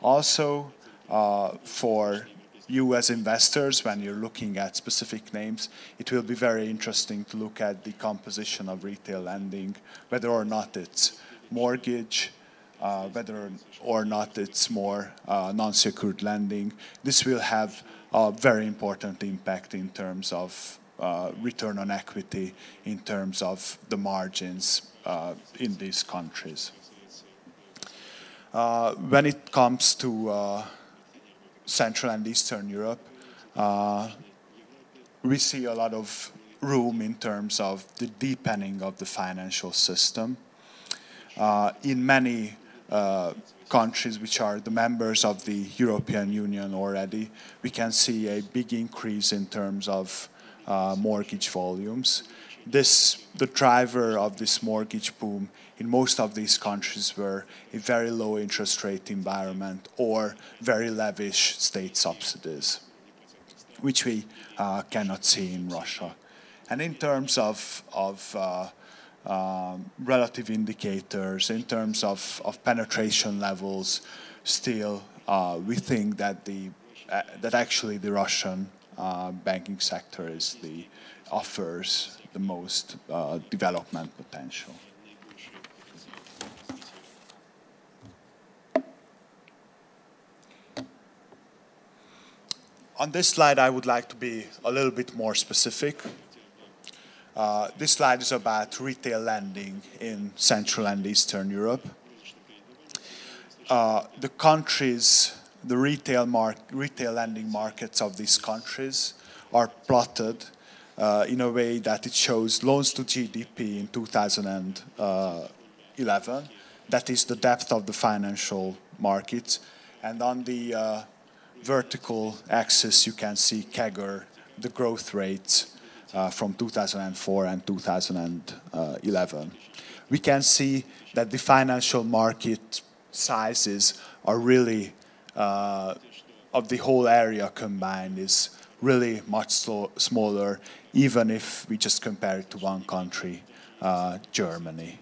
Also, uh, for you as investors, when you're looking at specific names, it will be very interesting to look at the composition of retail lending, whether or not it's mortgage, uh, whether or not it's more uh, non-secured lending. This will have a very important impact in terms of uh, return on equity, in terms of the margins uh, in these countries. Uh, when it comes to uh, Central and Eastern Europe, uh, we see a lot of room in terms of the deepening of the financial system. Uh, in many uh, countries which are the members of the European Union already, we can see a big increase in terms of uh, mortgage volumes. This, the driver of this mortgage boom in most of these countries were a very low interest rate environment or very lavish state subsidies. which we uh, cannot see in Russia. And in terms of, of uh, um, relative indicators, in terms of, of penetration levels, still uh, we think that the uh, that actually the Russian uh, banking sector is the offers the most uh, development potential. On this slide, I would like to be a little bit more specific. Uh, this slide is about retail lending in Central and Eastern Europe. Uh, the countries, the retail, retail lending markets of these countries are plotted uh, in a way that it shows loans to GDP in 2011. That is the depth of the financial markets. And on the uh, vertical axis, you can see CAGR, the growth rate uh, from 2004 and 2011. We can see that the financial market sizes are really, uh, of the whole area combined, is really much slow, smaller, even if we just compare it to one country, uh, Germany.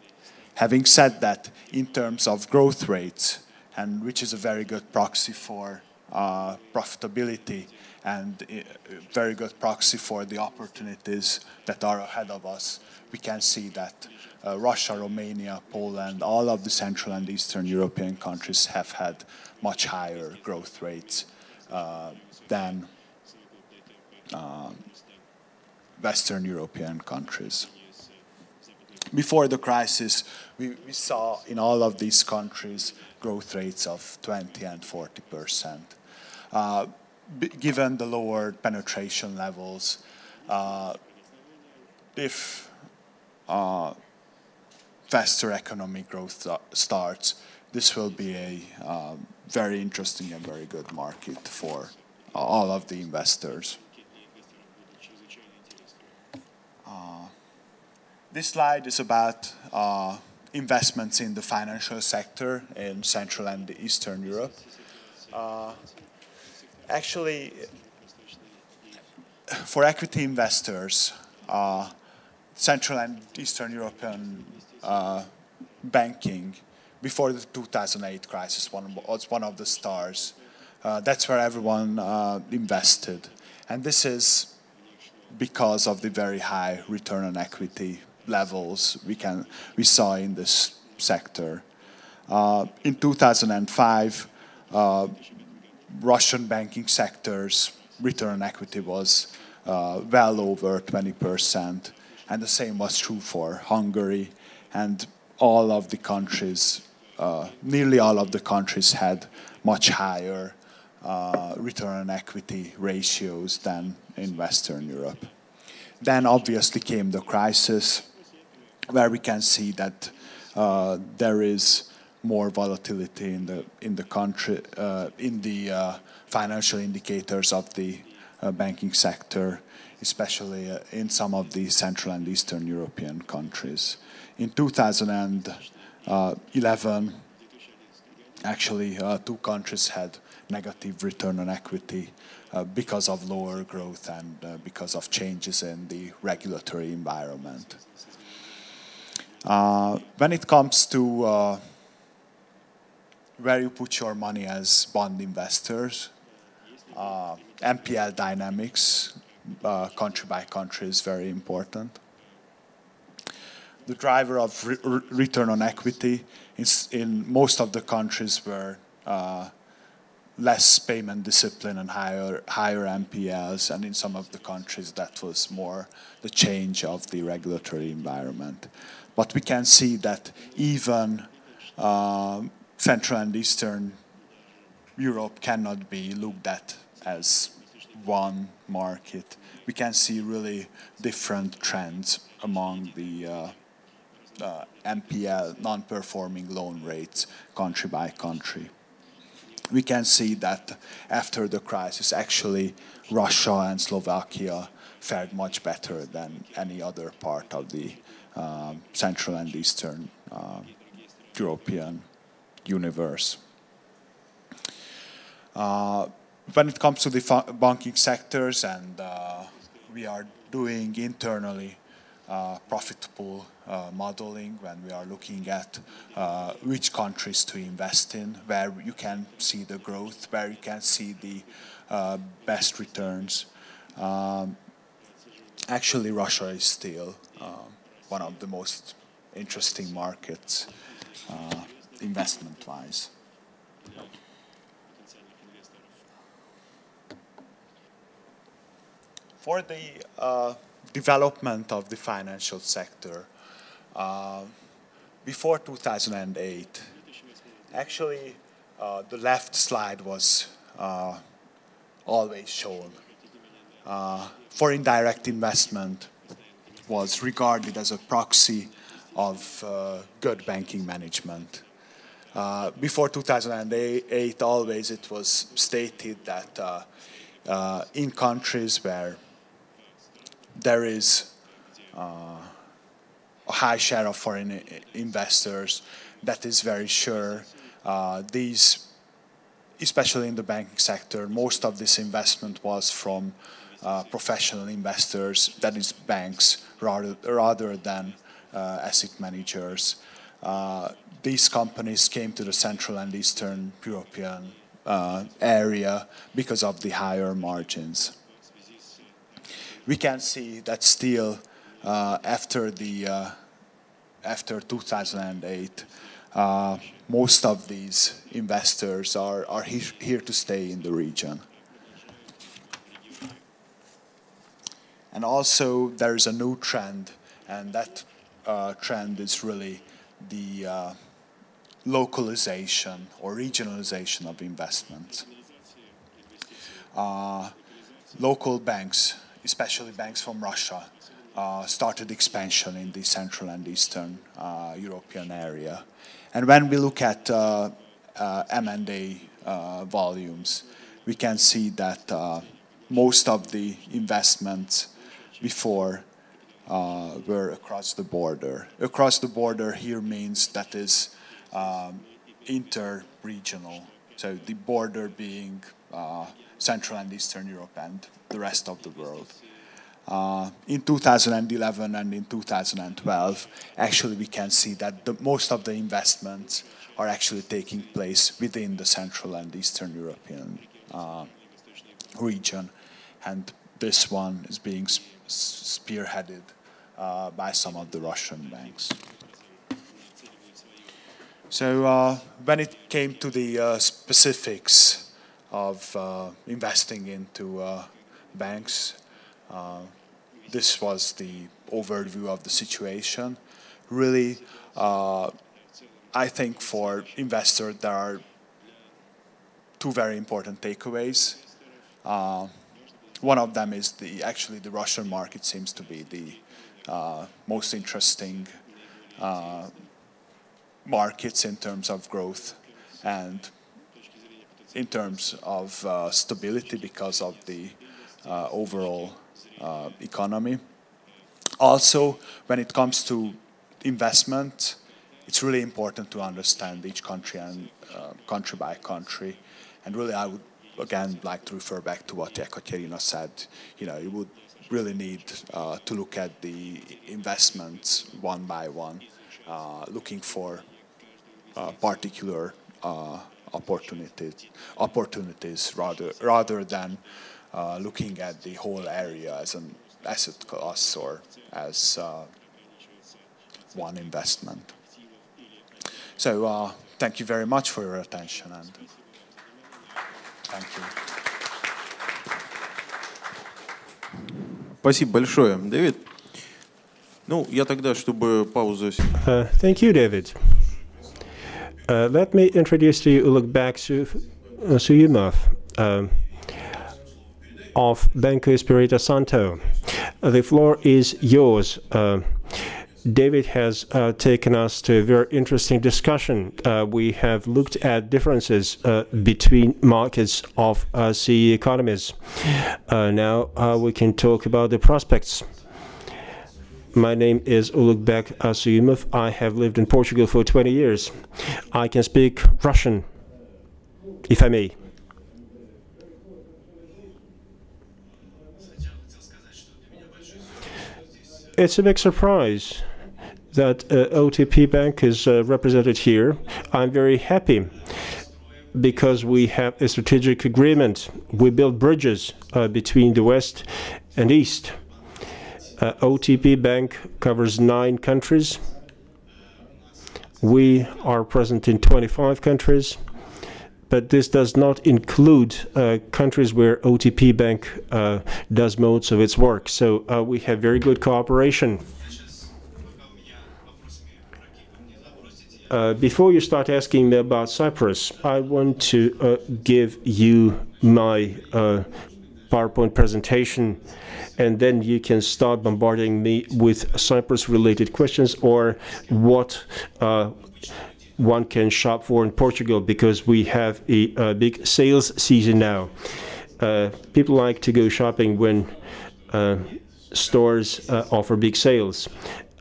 Having said that, in terms of growth rates, and which is a very good proxy for uh, profitability and uh, very good proxy for the opportunities that are ahead of us, we can see that uh, Russia, Romania, Poland, all of the Central and Eastern European countries have had much higher growth rates uh, than um, Western European countries. Before the crisis, we, we, saw in all of these countries growth rates of 20 and 40 percent. Uh, given the lower penetration levels, uh, if uh, faster economic growth starts, this will be a um, very interesting and very good market for all of the investors. Uh, this slide is about uh, investments in the financial sector in Central and Eastern Europe. Uh, actually, for equity investors, uh, Central and Eastern European uh, banking before the 2008 crisis one, was one of the stars. Uh, that's where everyone uh, invested. And this is because of the very high return on equity levels we, can, we saw in this sector. Uh, in 2005, uh, Russian banking sector's return on equity was uh, well over 20%, and the same was true for Hungary, and all of the countries, uh, nearly all of the countries had much higher uh, return on equity ratios than in Western Europe. Then obviously came the crisis, where we can see that uh, there is more volatility in the in the country uh, in the uh, financial indicators of the uh, banking sector, especially uh, in some of the Central and Eastern European countries. In 2011, actually, two countries had negative return on equity uh, because of lower growth and uh, because of changes in the regulatory environment. Uh, when it comes to where you put your money as bond investors, NPL dynamics, country by country, is very important the driver of re return on equity is in most of the countries where less payment discipline and higher higher NPLs, and in some of the countries that was more the change of the regulatory environment. But we can see that even uh, Central and Eastern Europe cannot be looked at as one market. We can see really different trends among the uh, uh, NPL, non-performing loan rates, country by country. We can see that after the crisis, actually, Russia and Slovakia fared much better than any other part of the um, Central and Eastern uh, European universe. Uh, when it comes to the banking sectors, and uh, we are doing internally uh, profit pool uh, modeling when we are looking at uh, which countries to invest in, where you can see the growth, where you can see the uh, best returns. Um, actually, Russia is still uh, one of the most interesting markets uh, investment-wise. For the development of the financial sector, before 2008, actually, the left slide was always shown. Uh, for indirect investment was regarded as a proxy of uh, good banking management. Uh, before 2008, always it was stated that uh, uh, in countries where there is uh, high share of foreign investors, that is very sure these especially in the banking sector, most of this investment was from uh, professional investors, that is banks, rather, rather than uh, asset managers. Uh, these companies came to the Central and Eastern European uh, area because of the higher margins. We can see that still uh, after the uh, after 2008, uh, most of these investors are, are he here to stay in the region. And also, there's a new trend, and that uh, trend is really the uh, localization or regionalization of investments. Uh, local banks, especially banks from Russia, uh, started expansion in the Central and Eastern uh, European area. And when we look at uh, uh, M&A volumes, we can see that most of the investments before were across the border. Across the border here means that is um, inter-regional, so the border being Central and Eastern Europe and the rest of the world. Uh, in 2011 and in 2012, actually we can see that the, most of the investments are actually taking place within the Central and Eastern European uh, region. And this one is being spearheaded uh, by some of the Russian banks. So uh, when it came to the uh, specifics of uh, investing into banks, this was the overview of the situation. Really, uh, I think for investors there are two very important takeaways. Uh, one of them is the actually the Russian market seems to be the uh, most interesting uh, markets in terms of growth and in terms of uh, stability because of the uh, overall uh, economy. Also, when it comes to investment, it's really important to understand each country and uh, country by country. And really, I would again like to refer back to what Ekaterina said. You know, you would really need uh, to look at the investments one by one, uh, looking for uh, particular opportunities, opportunities rather rather than uh, looking at the whole area as an asset class or as uh, one investment. So uh, thank you very much for your attention and thank you. Спасибо большое, Дэвид. Ну, я тогда, чтобы паузу... Uh, thank you, David. Uh, let me introduce to you Ulugbek Suyumov. Uh, of Banco Espirito Santo. Uh, the floor is yours. Uh, David has uh, taken us to a very interesting discussion. Uh, we have looked at differences uh, between markets of uh, CE economies. now we can talk about the prospects. My name is Ulugbek Asuyumov. I have lived in Portugal for 20 years. I can speak Russian, if I may. It's a big surprise that uh, OTP Bank is uh, represented here. I'm very happy because we have a strategic agreement. We build bridges uh, between the West and East. Uh, OTP Bank covers nine countries. We are present in 25 countries, but this does not include uh, countries where OTP Bank uh, does most of its work. So uh, we have very good cooperation. Uh, before you start asking me about Cyprus, I want to uh, give you my uh, PowerPoint presentation, and then you can start bombarding me with Cyprus-related questions or what one can shop for in Portugal, because we have a, a big sales season now. Uh, people like to go shopping when uh, stores offer big sales.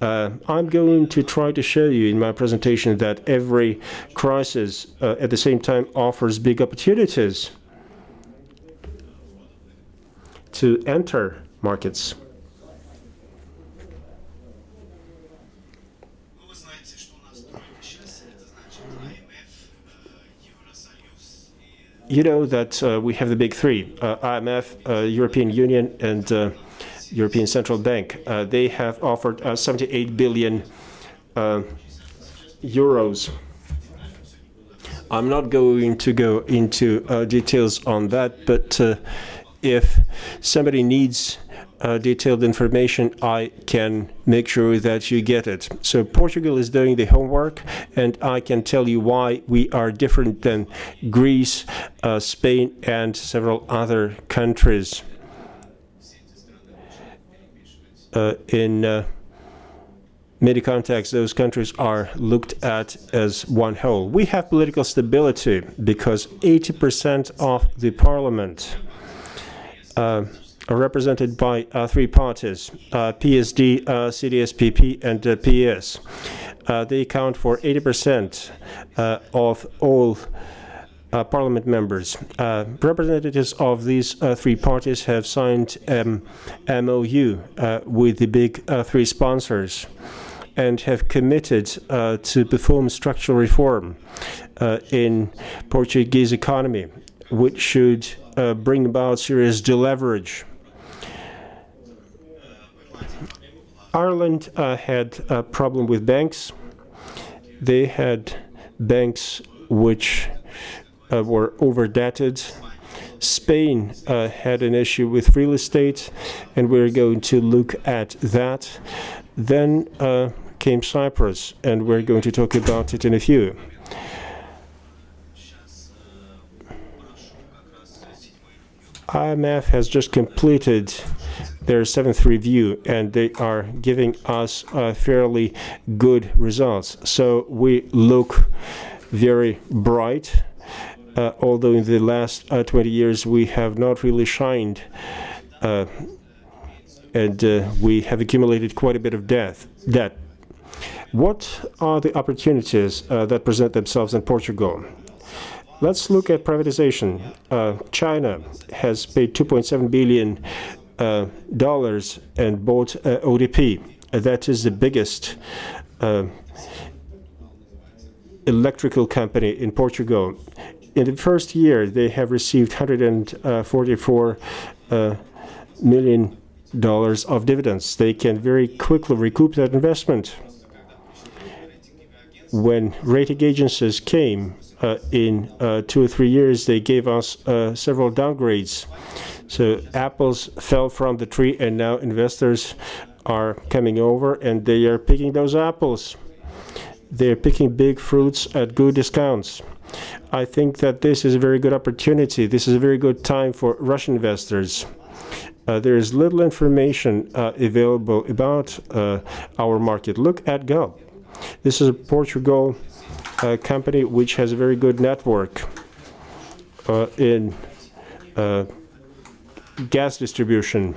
Uh, I'm going to try to show you in my presentation that every crisis uh, at the same time offers big opportunities to enter markets. You know that uh, we have the big three, uh, IMF, uh, European Union, and uh, European Central Bank. Uh, they have offered uh, 78 billion uh, euros. I'm not going to go into details on that, but if somebody needs uh, detailed information, I can make sure that you get it. So Portugal is doing the homework, and I can tell you why we are different than Greece, Spain, and several other countries uh, in uh, many contexts, those countries are looked at as one whole. We have political stability because 80% of the parliament uh, represented by uh, three parties, uh, PSD, uh, CDS-PP, and PS. they account for 80% of all uh, parliament members. Uh, representatives of these uh, three parties have signed um, MOU with the big three sponsors and have committed to perform structural reform in Portuguese economy, which should bring about serious deleverage. Ireland had a problem with banks. They had banks which uh, were overdebted. Spain uh, had an issue with real estate, and we're going to look at that. Then uh, came Cyprus, and we're going to talk about it in a few. IMF has just completed their seventh review, and they are giving us uh, fairly good results. So we look very bright uh, although in the last uh, 20 years we have not really shined uh, and uh, we have accumulated quite a bit of debt. debt. What are the opportunities uh, that present themselves in Portugal? Let's look at privatization. Uh, China has paid 2.7 billion dollars and bought EDP. that is the biggest electrical company in Portugal in the first year, they have received 144 uh, million dollars of dividends. They can very quickly recoup that investment. When rating agencies came uh, in uh, two or three years, they gave us uh, several downgrades. So apples fell from the tree, and now investors are coming over and they are picking those apples. They're picking big fruits at good discounts. I think that this is a very good opportunity. This is a very good time for Russian investors. Uh, there is little information uh, available about uh, our market. Look at Galp. This is a Portugal uh, company which has a very good network uh, in uh, gas distribution.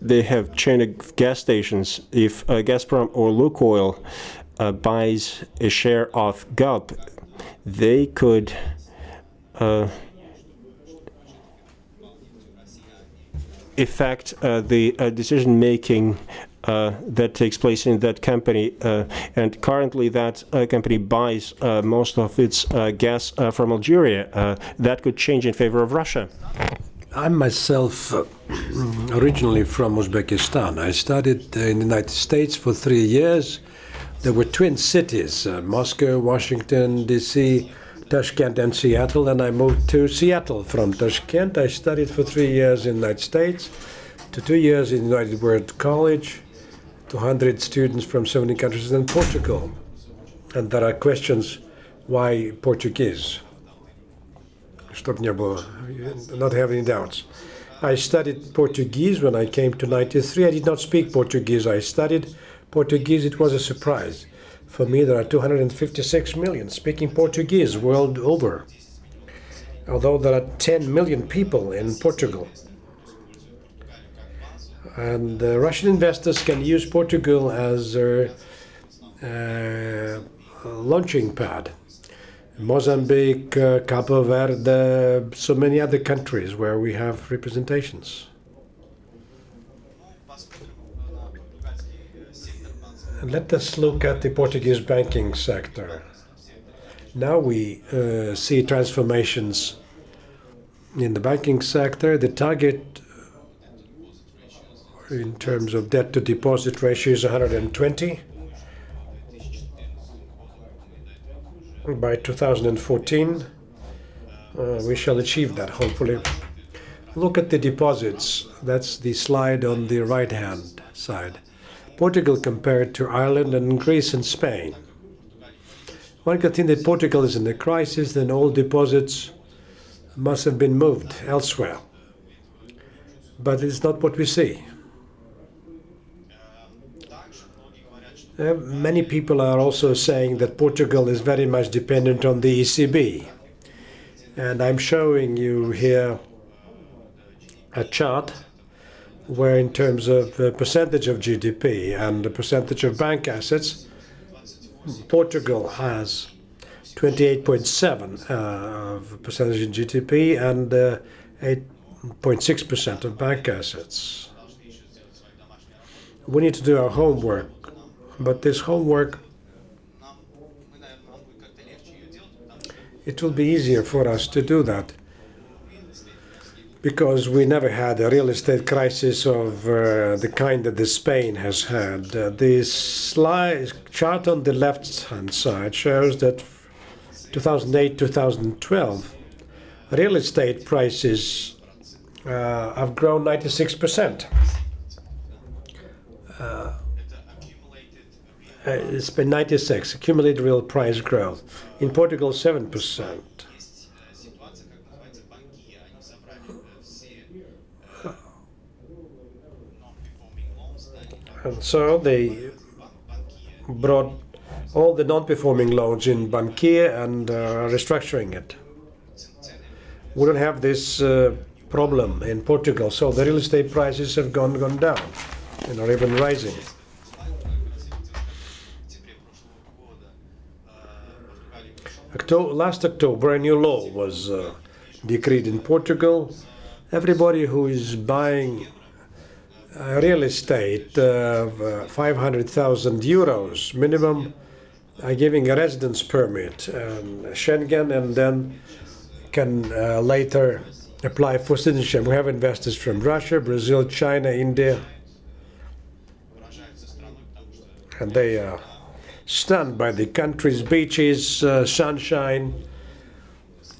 They have chain of gas stations. If Gazprom or Lukoil uh, buys a share of Galp, they could uh, affect uh, the uh, decision making uh, that takes place in that company. Uh, and currently, that uh, company buys uh, most of its uh, gas uh, from Algeria. Uh, that could change in favor of Russia. I'm myself uh, originally from Uzbekistan. I studied uh, in the United States for three years. There were twin cities uh, Moscow, Washington, D.C., Tashkent, and Seattle. And I moved to Seattle from Tashkent. I studied for three years in the United States, to two years in United World College, 200 students from 70 countries in Portugal. And there are questions why Portuguese. Stop not have any doubts. I studied Portuguese when I came to 93. I did not speak Portuguese. I studied Portuguese. It was a surprise. For me, there are 256 million speaking Portuguese world over, although there are 10 million people in Portugal. And uh, Russian investors can use Portugal as a uh, launching pad. Mozambique, uh, Cabo Verde, so many other countries where we have representations. Let us look at the Portuguese banking sector. Now we uh, see transformations in the banking sector. The target in terms of debt to deposit ratio is 120. by 2014. Uh, we shall achieve that, hopefully. Look at the deposits. That's the slide on the right hand side. Portugal compared to Ireland and Greece and Spain. One could think that Portugal is in a crisis, then all deposits must have been moved elsewhere. But it's not what we see. Uh, many people are also saying that Portugal is very much dependent on the ECB. And I'm showing you here a chart where, in terms of the percentage of GDP and the percentage of bank assets, Portugal has 28.7 uh, of percentage in GDP and uh, 8.6% of bank assets. We need to do our homework but this homework, it will be easier for us to do that because we never had a real estate crisis of uh, the kind that Spain has had. Uh, the slide chart on the left hand side shows that 2008 2012 real estate prices uh, have grown 96 percent. uh, it's been 96 accumulated real price growth. In Portugal, 7%. And so they brought all the non-performing loans in Bankia and uh, restructuring it. We don't have this uh, problem in Portugal, so the real estate prices have gone gone down and are even rising. October, last October, a new law was uh, decreed in Portugal. Everybody who is buying uh, real estate of uh, 500,000 euros minimum are giving a residence permit, um, Schengen, and then can uh, later apply for citizenship. We have investors from Russia, Brazil, China, India, and they are stunned by the country's beaches, uh, sunshine.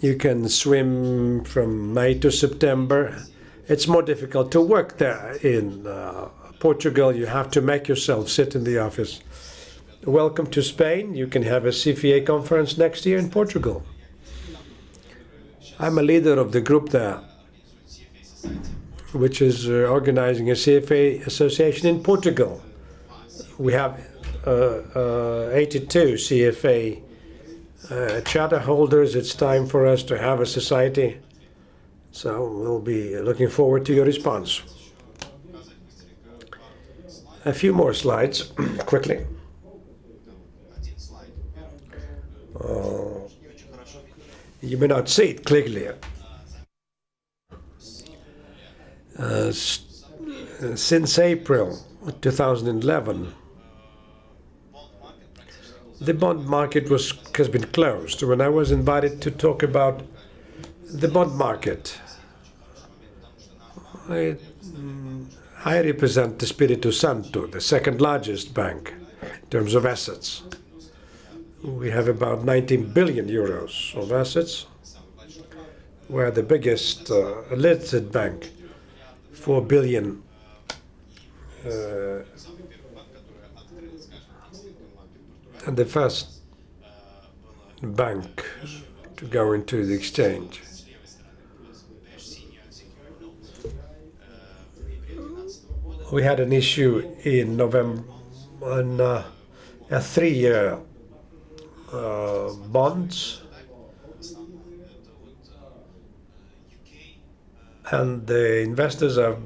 You can swim from May to September. It's more difficult to work there in uh, Portugal. You have to make yourself sit in the office. Welcome to Spain. You can have a CFA conference next year in Portugal. I'm a leader of the group there, which is uh, organizing a CFA association in Portugal. We have uh, uh, 82 CFA uh, charter holders. It's time for us to have a society. So we'll be looking forward to your response. A few more slides, quickly. Uh, you may not see it clearly. Uh, uh, since April 2011, the bond market was has been closed. When I was invited to talk about the bond market, I, I represent the Espírito Santo, the second largest bank in terms of assets. We have about 19 billion euros of assets. We're the biggest uh, listed bank, 4 billion uh, and the first bank to go into the exchange. We had an issue in November on uh, a three-year uh, bonds, and the investors are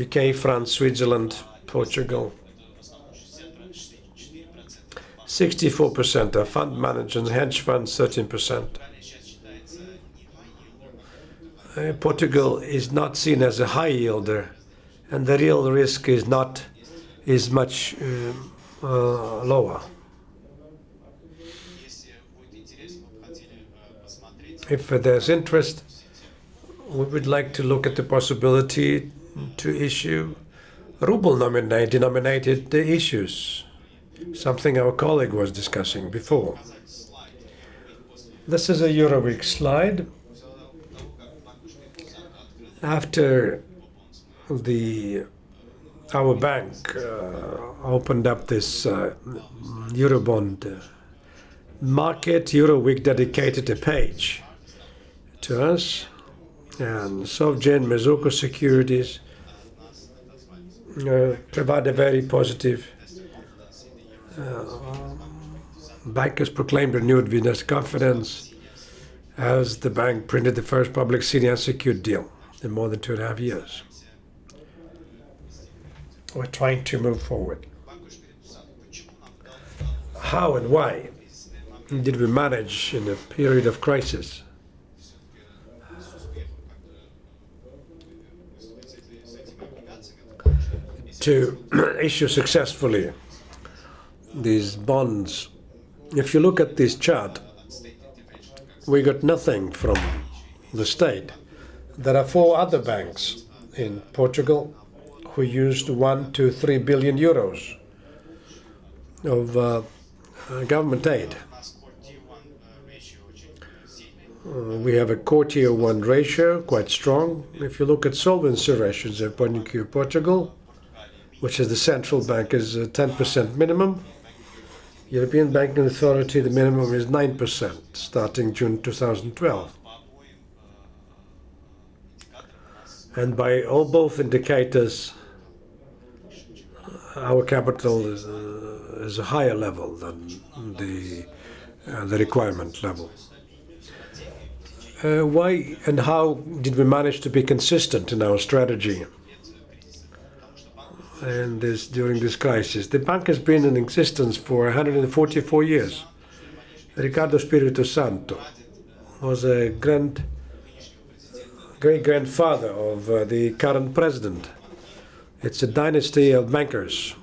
UK, France, Switzerland, Portugal. 64% are fund managers, hedge funds 13%. Uh, Portugal is not seen as a high yielder, and the real risk is not is much um, uh, lower. If there's interest, we would like to look at the possibility to issue ruble nominated, denominated issues, something our colleague was discussing before. This is a Euroweek slide. After the our bank uh, opened up this uh, Eurobond uh, market, Euroweek dedicated a page to us and SocGen Mizuho Securities uh, provide a very positive. Uh, bankers proclaimed renewed business confidence as the bank printed the first public senior unsecured deal in more than two and a half years. We're trying to move forward. How and why did we manage in a period of crisis? to issue successfully these bonds. If you look at this chart, we got nothing from the state. There are four other banks in Portugal who used one to three billion euros of uh, government aid. Uh, we have a core tier one ratio, quite strong. If you look at solvency ratios of Portugal, which is the central bank, is 10% minimum. European Banking Authority, the minimum is 9%, starting June 2012. And by all both indicators, our capital is, uh, is a higher level than the, uh, the requirement level. Uh, why and how did we manage to be consistent in our strategy in this, during this crisis? The bank has been in existence for 144 years. Ricardo Espírito Santo was a grand, great grandfather of uh, the current president. It's a dynasty of bankers.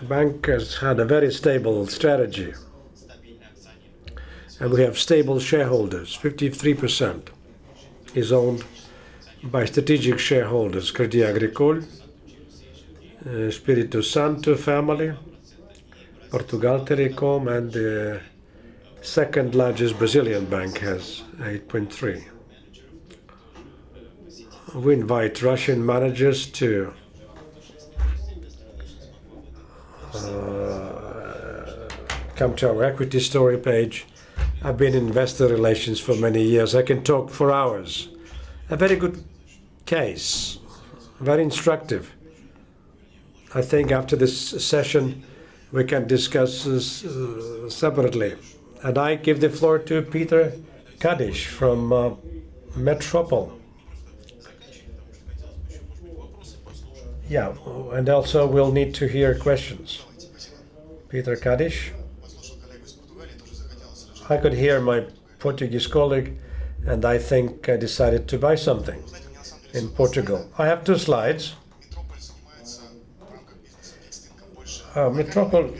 The bank has had a very stable strategy and we have stable shareholders. 53% is owned by strategic shareholders, Crédit Agricole, uh, Espírito Santo family, Portugal Telecom, and the second largest Brazilian bank has 8.3. We invite Russian managers to uh, come to our equity story page I've been in investor relations for many years. I can talk for hours. A very good case, very instructive. I think after this session, we can discuss this uh, separately. And I give the floor to Peter Kadish from uh, Metropol. Yeah, and also we'll need to hear questions. Peter Kadish. I could hear my Portuguese colleague, and I think I decided to buy something. In Portugal. I have two slides. Uh,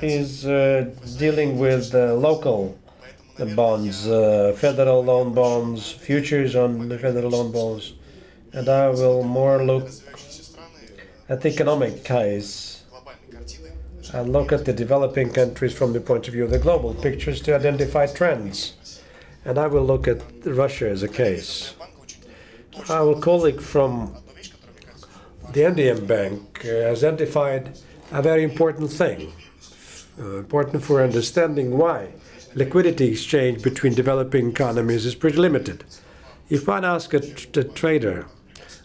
is uh, dealing with uh, local bonds, uh, federal loan bonds, futures on federal loan bonds, and I will more look at the economic case and look at the developing countries from the point of view of the global pictures to identify trends. And I will look at Russia as a case. Our colleague from the MDM Bank uh, has identified a very important thing, uh, important for understanding why liquidity exchange between developing economies is pretty limited. If one asks a, a trader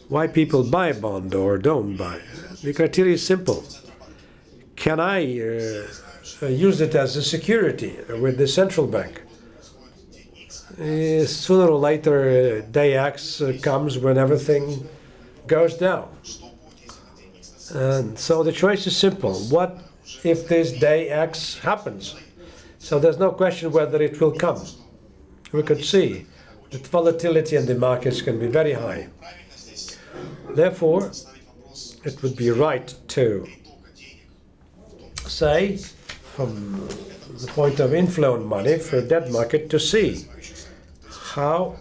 why people buy a bond or don't buy, the criteria is simple. Can I uh, use it as a security with the central bank? Uh, sooner or later, day X uh, comes when everything goes down. And so the choice is simple. What if this day X happens? So there's no question whether it will come. We could see that volatility in the markets can be very high. Therefore, it would be right to say, from the point of inflow of money for debt market, to see how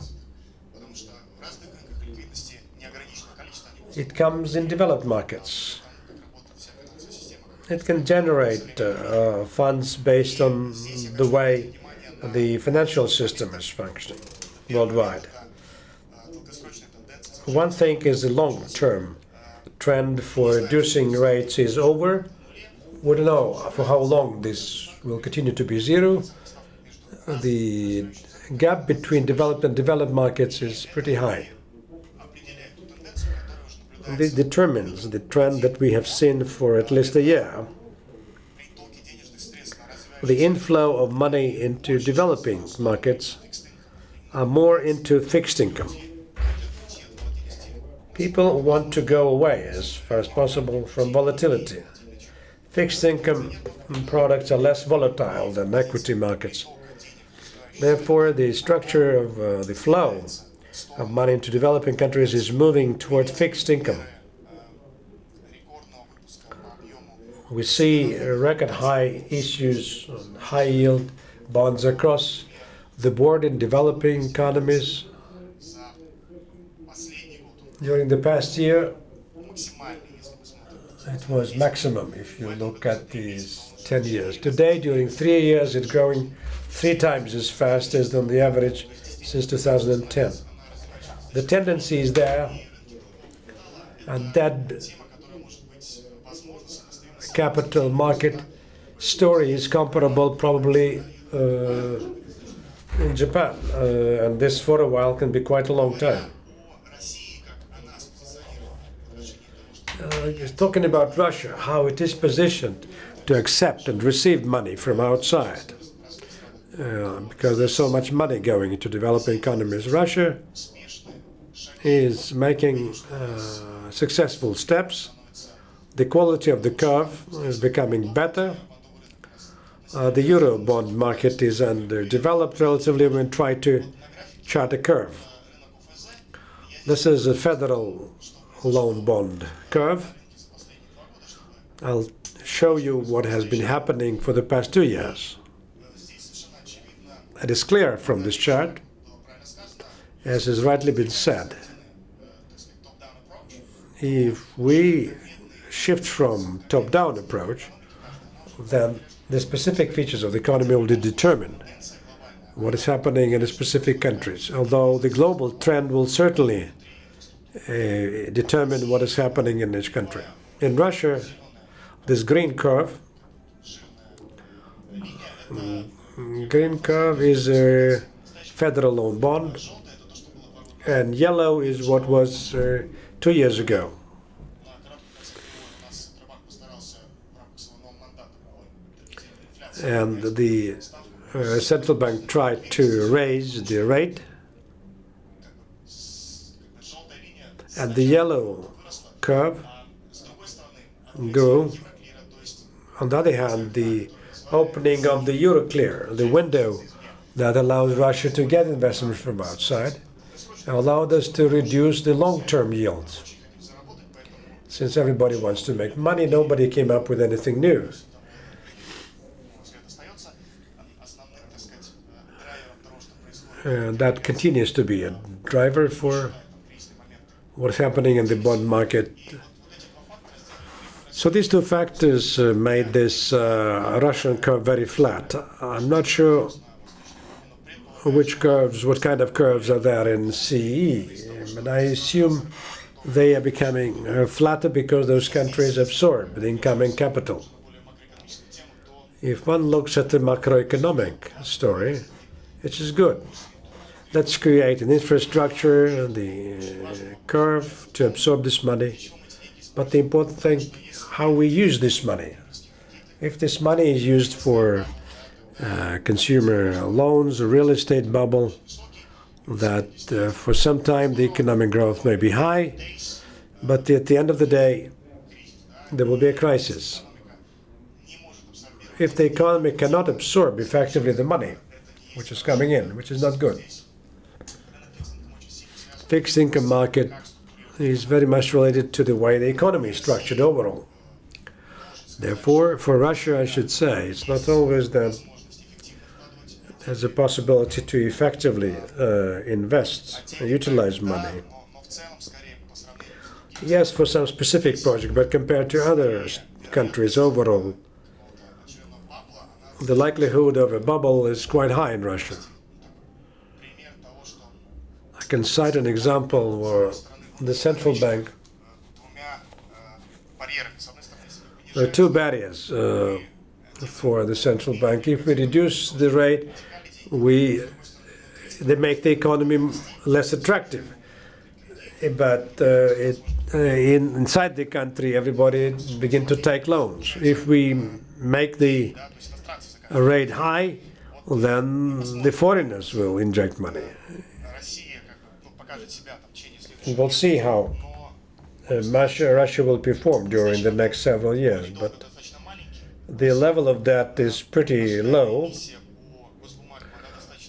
it comes in developed markets. It can generate uh, uh, funds based on the way the financial system is functioning worldwide. One thing is the long-term trend for reducing rates is over. We don't know for how long this will continue to be zero. The gap between developed and developed markets is pretty high. This determines the trend that we have seen for at least a year. The inflow of money into developing markets are more into fixed income. People want to go away as far as possible from volatility. Fixed income products are less volatile than equity markets. Therefore, the structure of uh, the flow of money into developing countries is moving toward fixed income. We see record high issues on high yield bonds across the board in developing economies. During the past year, it was maximum if you look at these 10 years. Today, during three years, it's growing three times as fast as on the average since 2010 the tendency is there, and that capital market story is comparable probably uh, in Japan, uh, and this for a while can be quite a long time. Uh, talking about Russia, how it is positioned to accept and receive money from outside, because there's so much money going into developing economies. Russia is making uh, successful steps. The quality of the curve is becoming better. Uh, the euro bond market is underdeveloped relatively when try to chart a curve. This is a federal loan bond curve. I'll show you what has been happening for the past two years. It is clear from this chart, as has rightly been said, if we shift from top-down approach, then the specific features of the economy will determine what is happening in the specific countries. Although the global trend will certainly uh, determine what is happening in each country. In Russia, this green curve, green curve is a federal loan bond, and yellow is what was uh, two years ago. And the uh, central bank tried to raise the rate, and the yellow curve grew. On the other hand, the opening of the Euroclear, the window that allows Russia to get investment from outside, allowed us to reduce the long-term yields. Since everybody wants to make money, nobody came up with anything new. And that continues to be a driver for what's happening in the bond market. So these two factors uh, made this uh, Russian curve very flat. I'm not sure which curves, what kind of curves are there in CE, but I assume they are becoming uh, flatter because those countries absorb the incoming capital. If one looks at the macroeconomic story, it is good. Let's create an infrastructure the curve to absorb this money. But the important thing, how we use this money. If this money is used for uh, consumer loans, real estate bubble, that uh, for some time the economic growth may be high, but at the end of the day, there will be a crisis. If the economy cannot absorb effectively the money which is coming in, which is not good, fixed income market is very much related to the way the economy is structured overall. Therefore, for Russia, I should say, it's not always that there's a possibility to effectively uh, invest and utilize money. Yes, for some specific project, but compared to other countries overall, the likelihood of a bubble is quite high in Russia I can cite an example where the central bank, there are two barriers uh, for the central bank. If we reduce the rate, we they make the economy less attractive. But uh, it, uh, in, inside the country, everybody begin to take loans. If we make the rate high, then the foreigners will inject money. We'll see how uh, Russia, will perform during the next several years, but the level of debt is pretty low.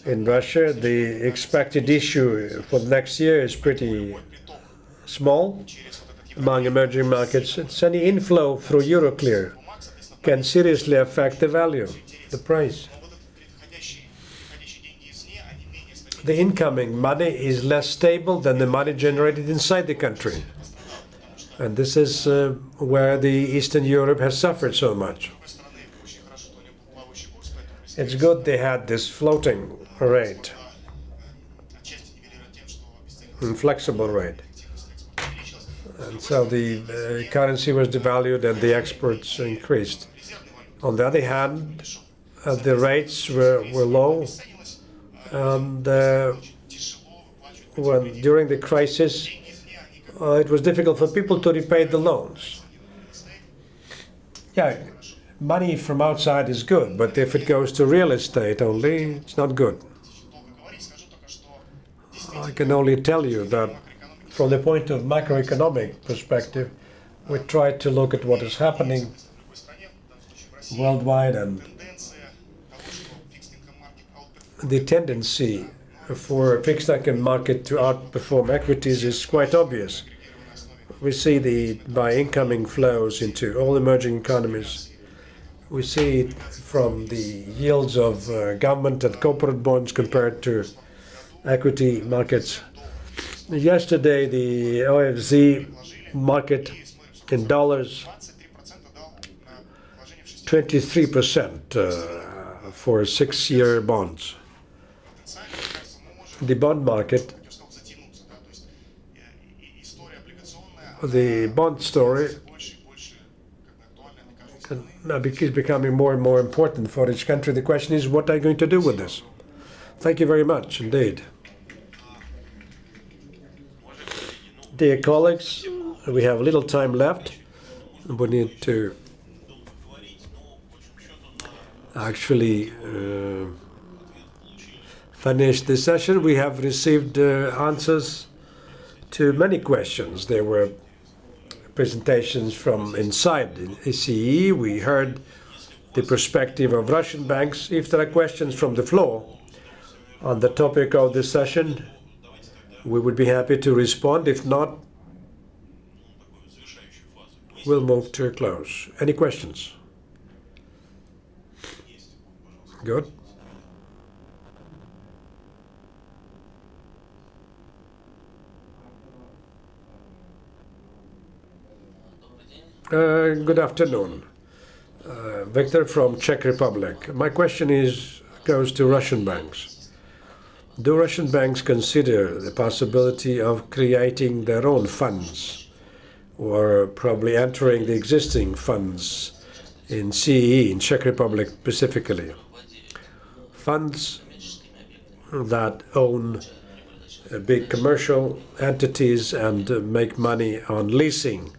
In Russia, the expected issue for next year is pretty small among emerging markets. It's any inflow through Euroclear can seriously affect the value, the price. the incoming money is less stable than the money generated inside the country. And this is uh, where the Eastern Europe has suffered so much. It's good they had this floating rate, inflexible rate. And so the uh, currency was devalued and the exports increased. On the other hand, uh, the rates were, were low and uh, when during the crisis, uh, it was difficult for people to repay the loans. Yeah, money from outside is good, but if it goes to real estate only, it's not good. I can only tell you that from the point of macroeconomic perspective, we try to look at what is happening worldwide and the tendency for a fixed income market to outperform equities is quite obvious. We see the by incoming flows into all emerging economies. We see it from the yields of uh, government and corporate bonds compared to equity markets. Yesterday, the OFZ market in dollars, 23% uh, for six-year bonds the bond market, the bond story is becoming more and more important for each country. The question is, what are you going to do with this? Thank you very much indeed. Dear colleagues, we have little time left. We need to actually uh, finish this session. We have received uh, answers to many questions. There were presentations from inside the ECE. We heard the perspective of Russian banks. If there are questions from the floor on the topic of this session, we would be happy to respond. If not, we'll move to a close. Any questions? Good. Uh, good afternoon. Uh, Victor from Czech Republic. My question is goes to Russian banks. Do Russian banks consider the possibility of creating their own funds or probably entering the existing funds in CEE, in Czech Republic specifically? Funds that own uh, big commercial entities and uh, make money on leasing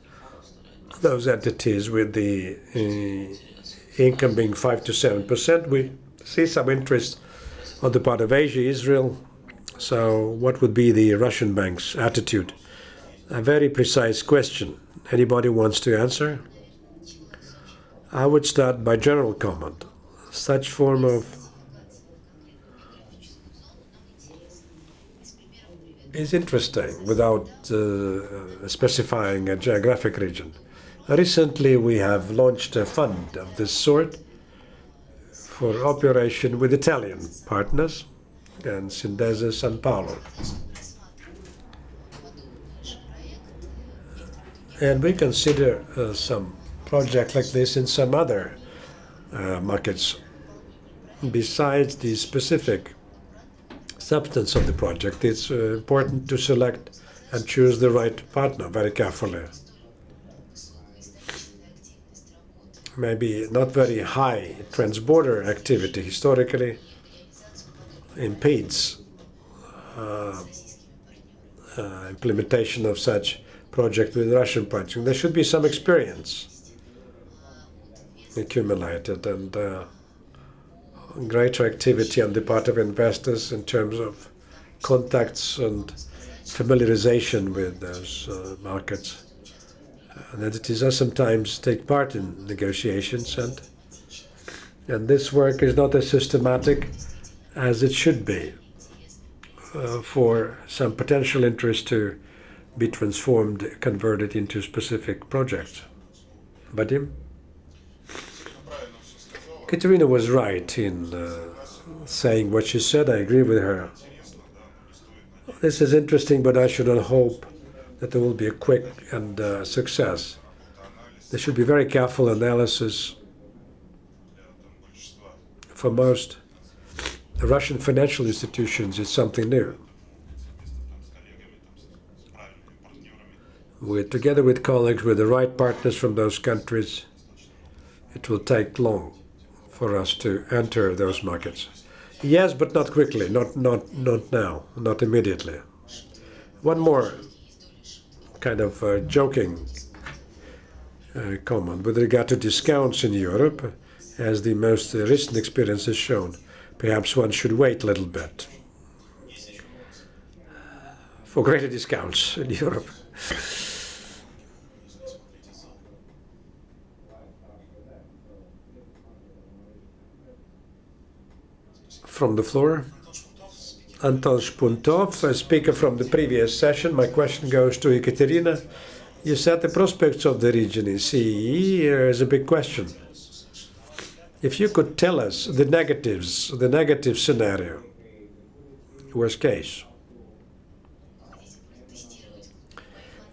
those entities with the uh, income being 5 to 7 percent. We see some interest on the part of Asia, Israel. So, what would be the Russian bank's attitude? A very precise question. Anybody wants to answer? I would start by general comment. Such form of is interesting without uh, specifying a geographic region. Recently, we have launched a fund of this sort for operation with Italian partners and Intesa Sanpaolo. And we consider uh, some project like this in some other uh, markets besides the specific substance of the project. It's uh, important to select and choose the right partner very carefully. Maybe not very high transborder activity historically impedes uh, uh, implementation of such project with Russian project. There should be some experience accumulated and uh, greater activity on the part of investors in terms of contacts and familiarization with those uh, markets and entities are sometimes take part in negotiations and and this work is not as systematic as it should be uh, for some potential interest to be transformed, converted into specific projects. Vadim? Katerina was right in uh, saying what she said. I agree with her. This is interesting, but I should not hope that there will be a quick and uh, success. There should be very careful analysis for most the Russian financial institutions. It's something new. With, together with colleagues, with the right partners from those countries, it will take long for us to enter those markets. Yes, but not quickly, not not not now, not immediately. One more kind of uh, joking uh, comment with regard to discounts in Europe, as the most recent experience has shown. Perhaps one should wait a little bit for greater discounts in Europe. From the floor. Anton Shpuntov, a speaker from the previous session. My question goes to Ekaterina. You said the prospects of the region in CEE is a big question. If you could tell us the negatives, the negative scenario, worst case.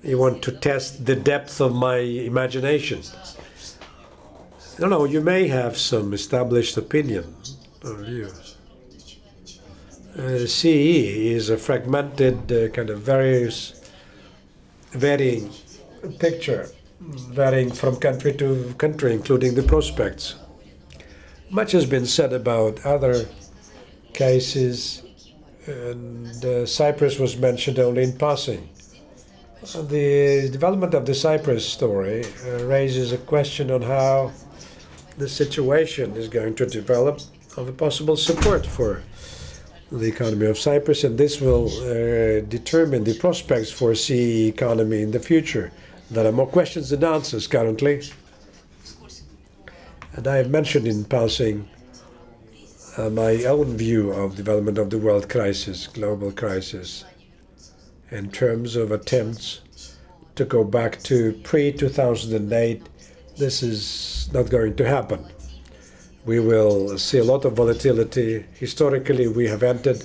You want to test the depth of my imagination. No, no, you may have some established opinion or views uh, CE is a fragmented uh, kind of various varying picture, varying from country to country, including the prospects. Much has been said about other cases, and uh, Cyprus was mentioned only in passing. The development of the Cyprus story uh, raises a question on how the situation is going to develop of a possible support for the economy of Cyprus, and this will uh, determine the prospects for CE economy in the future. There are more questions than answers currently. And I have mentioned in passing uh, my own view of development of the world crisis, global crisis. in terms of attempts to go back to pre 2008. This is not going to happen. We will see a lot of volatility. Historically, we have entered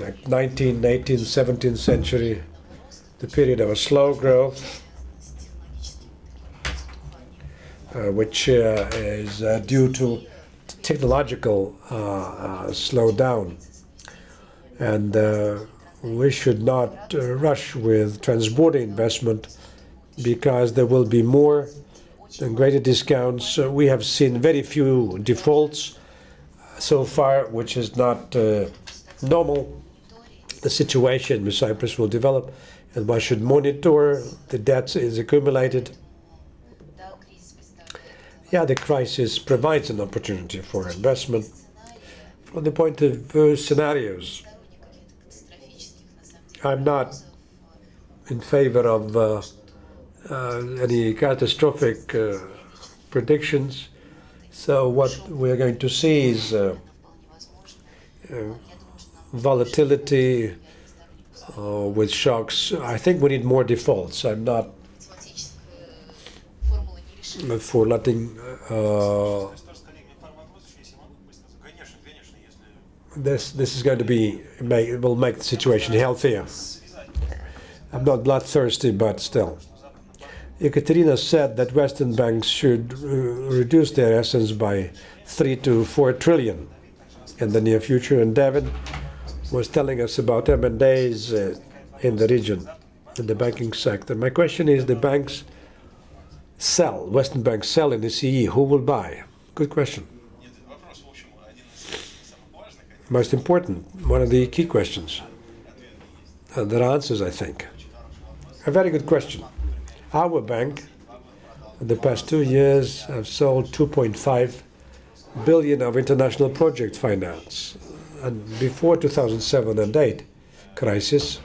like 19th, 18th, 17th century, the period of a slow growth, uh, which uh, is uh, due to technological uh, uh, slowdown. And uh, we should not rush with transborder investment because there will be more greater discounts. we have seen very few defaults so far, which is not normal. The situation in Cyprus will develop, and one should monitor the debts is accumulated yeah, the crisis provides an opportunity for investment from the point of view scenarios. I'm not in favor of uh, uh, any catastrophic uh, predictions. So what we're going to see is uh, uh, volatility uh, with shocks. I think we need more defaults. I'm not for letting uh, this this is going to be make, it will make the situation healthier. I'm not bloodthirsty, but still. Ekaterina said that Western banks should uh, reduce their assets by three to four trillion in the near future, and David was telling us about M&As uh, in the region, in the banking sector. My question is, the banks sell, Western banks sell in the CE, who will buy? Good question. Most important, one of the key questions. And there are answers, I think. A very good question. Our bank, in the past two years, have sold 2.5 billion of international project finance. And before 2007 and 8 crisis,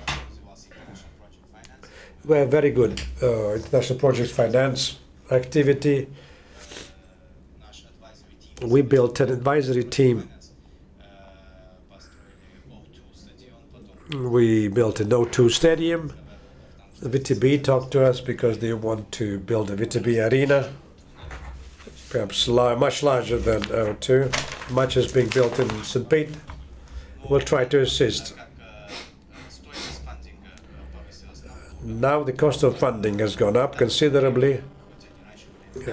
we have very good uh, international project finance activity. We built an advisory team. We built an O2 stadium. The VTB talked to us because they want to build a VTB arena, perhaps much larger than O2. Much is being built in St. Pete. We'll try to assist. Now the cost of funding has gone up considerably. Uh,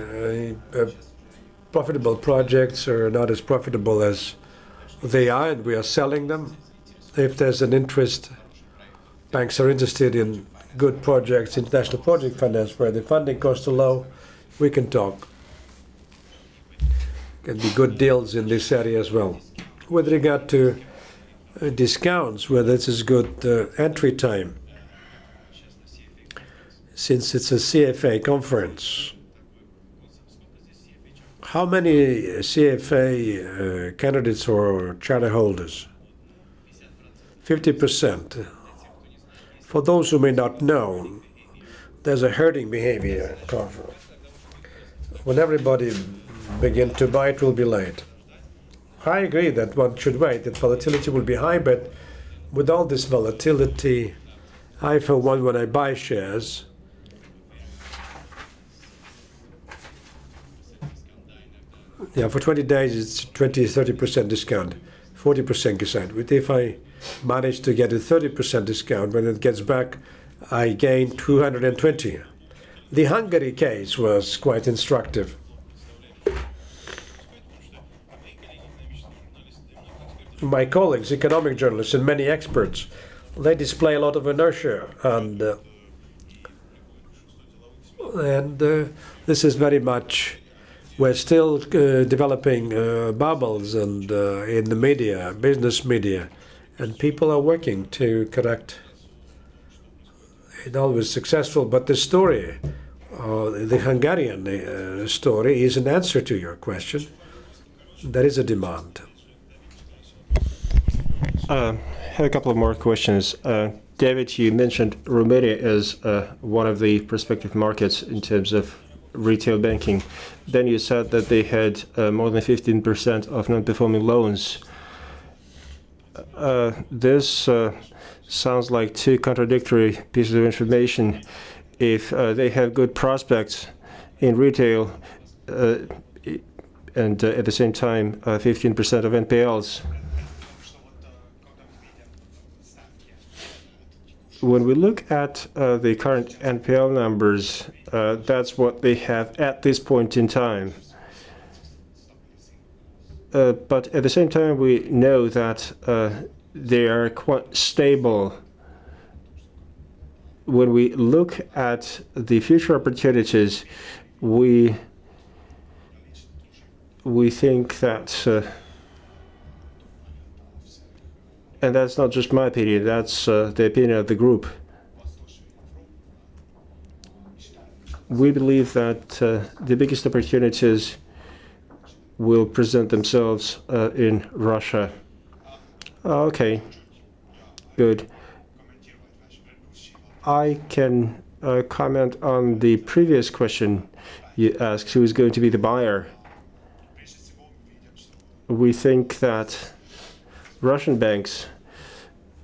uh, profitable projects are not as profitable as they are, and we are selling them. If there's an interest, banks are interested in good projects, international project finance, where the funding costs are low, we can talk. Can be good deals in this area as well. With regard to uh, discounts, whether this is good uh, entry time, since it's a CFA conference, how many CFA uh, candidates or charter holders? 50%. For those who may not know, there's a herding behavior. When everybody begin to buy, it will be late. I agree that one should wait, that volatility will be high, but with all this volatility, I, for one, when I buy shares, yeah, for 20 days it's 20, 30% discount, 40% discount. But if I manage to get a 30% discount, when it gets back, I gain 220. The Hungary case was quite instructive. My colleagues, economic journalists, and many experts, they display a lot of inertia, and uh, and uh, this is very much we're still uh, developing uh, bubbles and uh, in the media, business media, and people are working to correct. It always successful, but the story, uh, the Hungarian uh, story, is an answer to your question. There is a demand. Uh, I have a couple of more questions. David, you mentioned Romania as one of the prospective markets in terms of retail banking. Then you said that they had uh, more than 15% of non-performing loans. Uh, this uh, sounds like two contradictory pieces of information. If uh, they have good prospects in retail, uh, and uh, at the same time, 15% of NPLs. When we look at the current NPL numbers, that's what they have at this point in time. Uh, but at the same time, we know that uh, they are quite stable. When we look at the future opportunities, we we think that, uh, and that's not just my opinion, that's uh, the opinion of the group. We believe that uh, the biggest opportunities will present themselves uh, in Russia. Okay, good. I can uh, comment on the previous question you asked, who is going to be the buyer? we think that Russian banks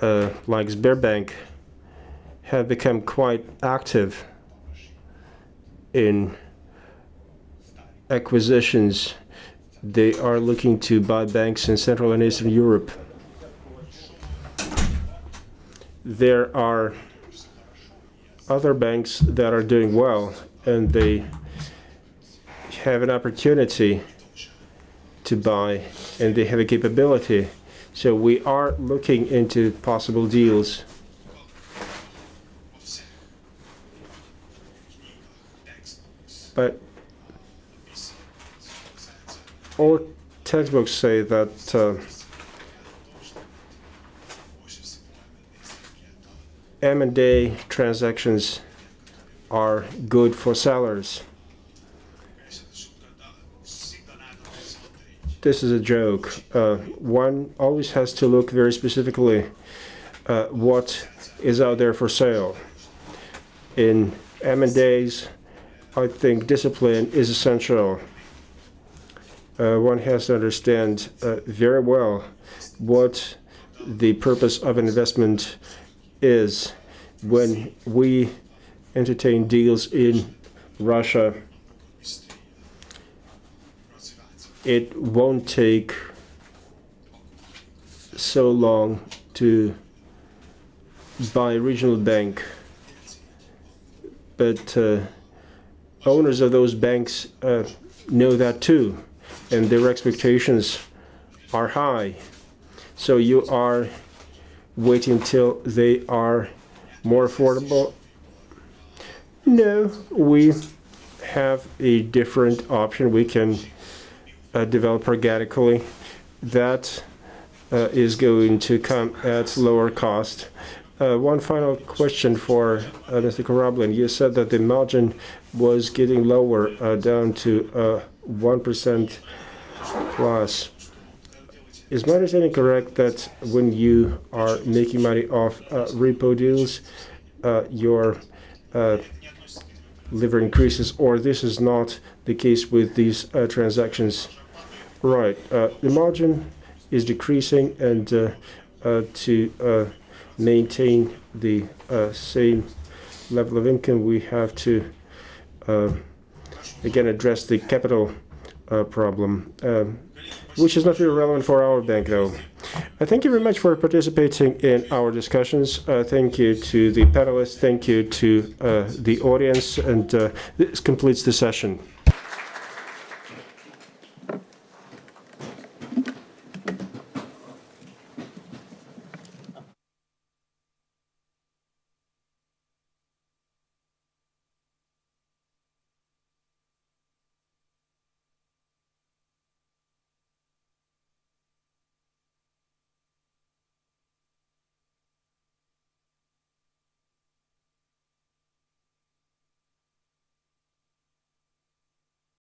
uh, like Sberbank have become quite active in acquisitions. They are looking to buy banks in Central and Eastern Europe. There are other banks that are doing well and they have an opportunity to buy and they have a capability. So we are looking into possible deals. But all textbooks say that uh, M&A transactions are good for sellers. this is a joke. Uh, one always has to look very specifically uh, what is out there for sale. In M&As, I think discipline is essential. Uh, one has to understand uh, very well what the purpose of an investment is. When we entertain deals in Russia, it won't take so long to buy a regional bank, but uh, owners of those banks uh, know that too, and their expectations are high. So you are waiting till they are more affordable. No, we have a different option. We can uh, develop organically, that uh, is going to come at lower cost. Uh, one final question for uh, Mr. Korablin. You said that the margin was getting lower uh, down to 1% uh, plus. Is my understanding correct that when you are making money off repo deals, your liver increases, or this is not the case with these transactions? Right. Uh, the margin is decreasing, and uh, uh, to maintain the same level of income, we have to again address the capital uh, problem, um, which is not really relevant for our bank, though. Uh, thank you very much for participating in our discussions. Uh, thank you to the panelists. Thank you to the audience, and this completes the session.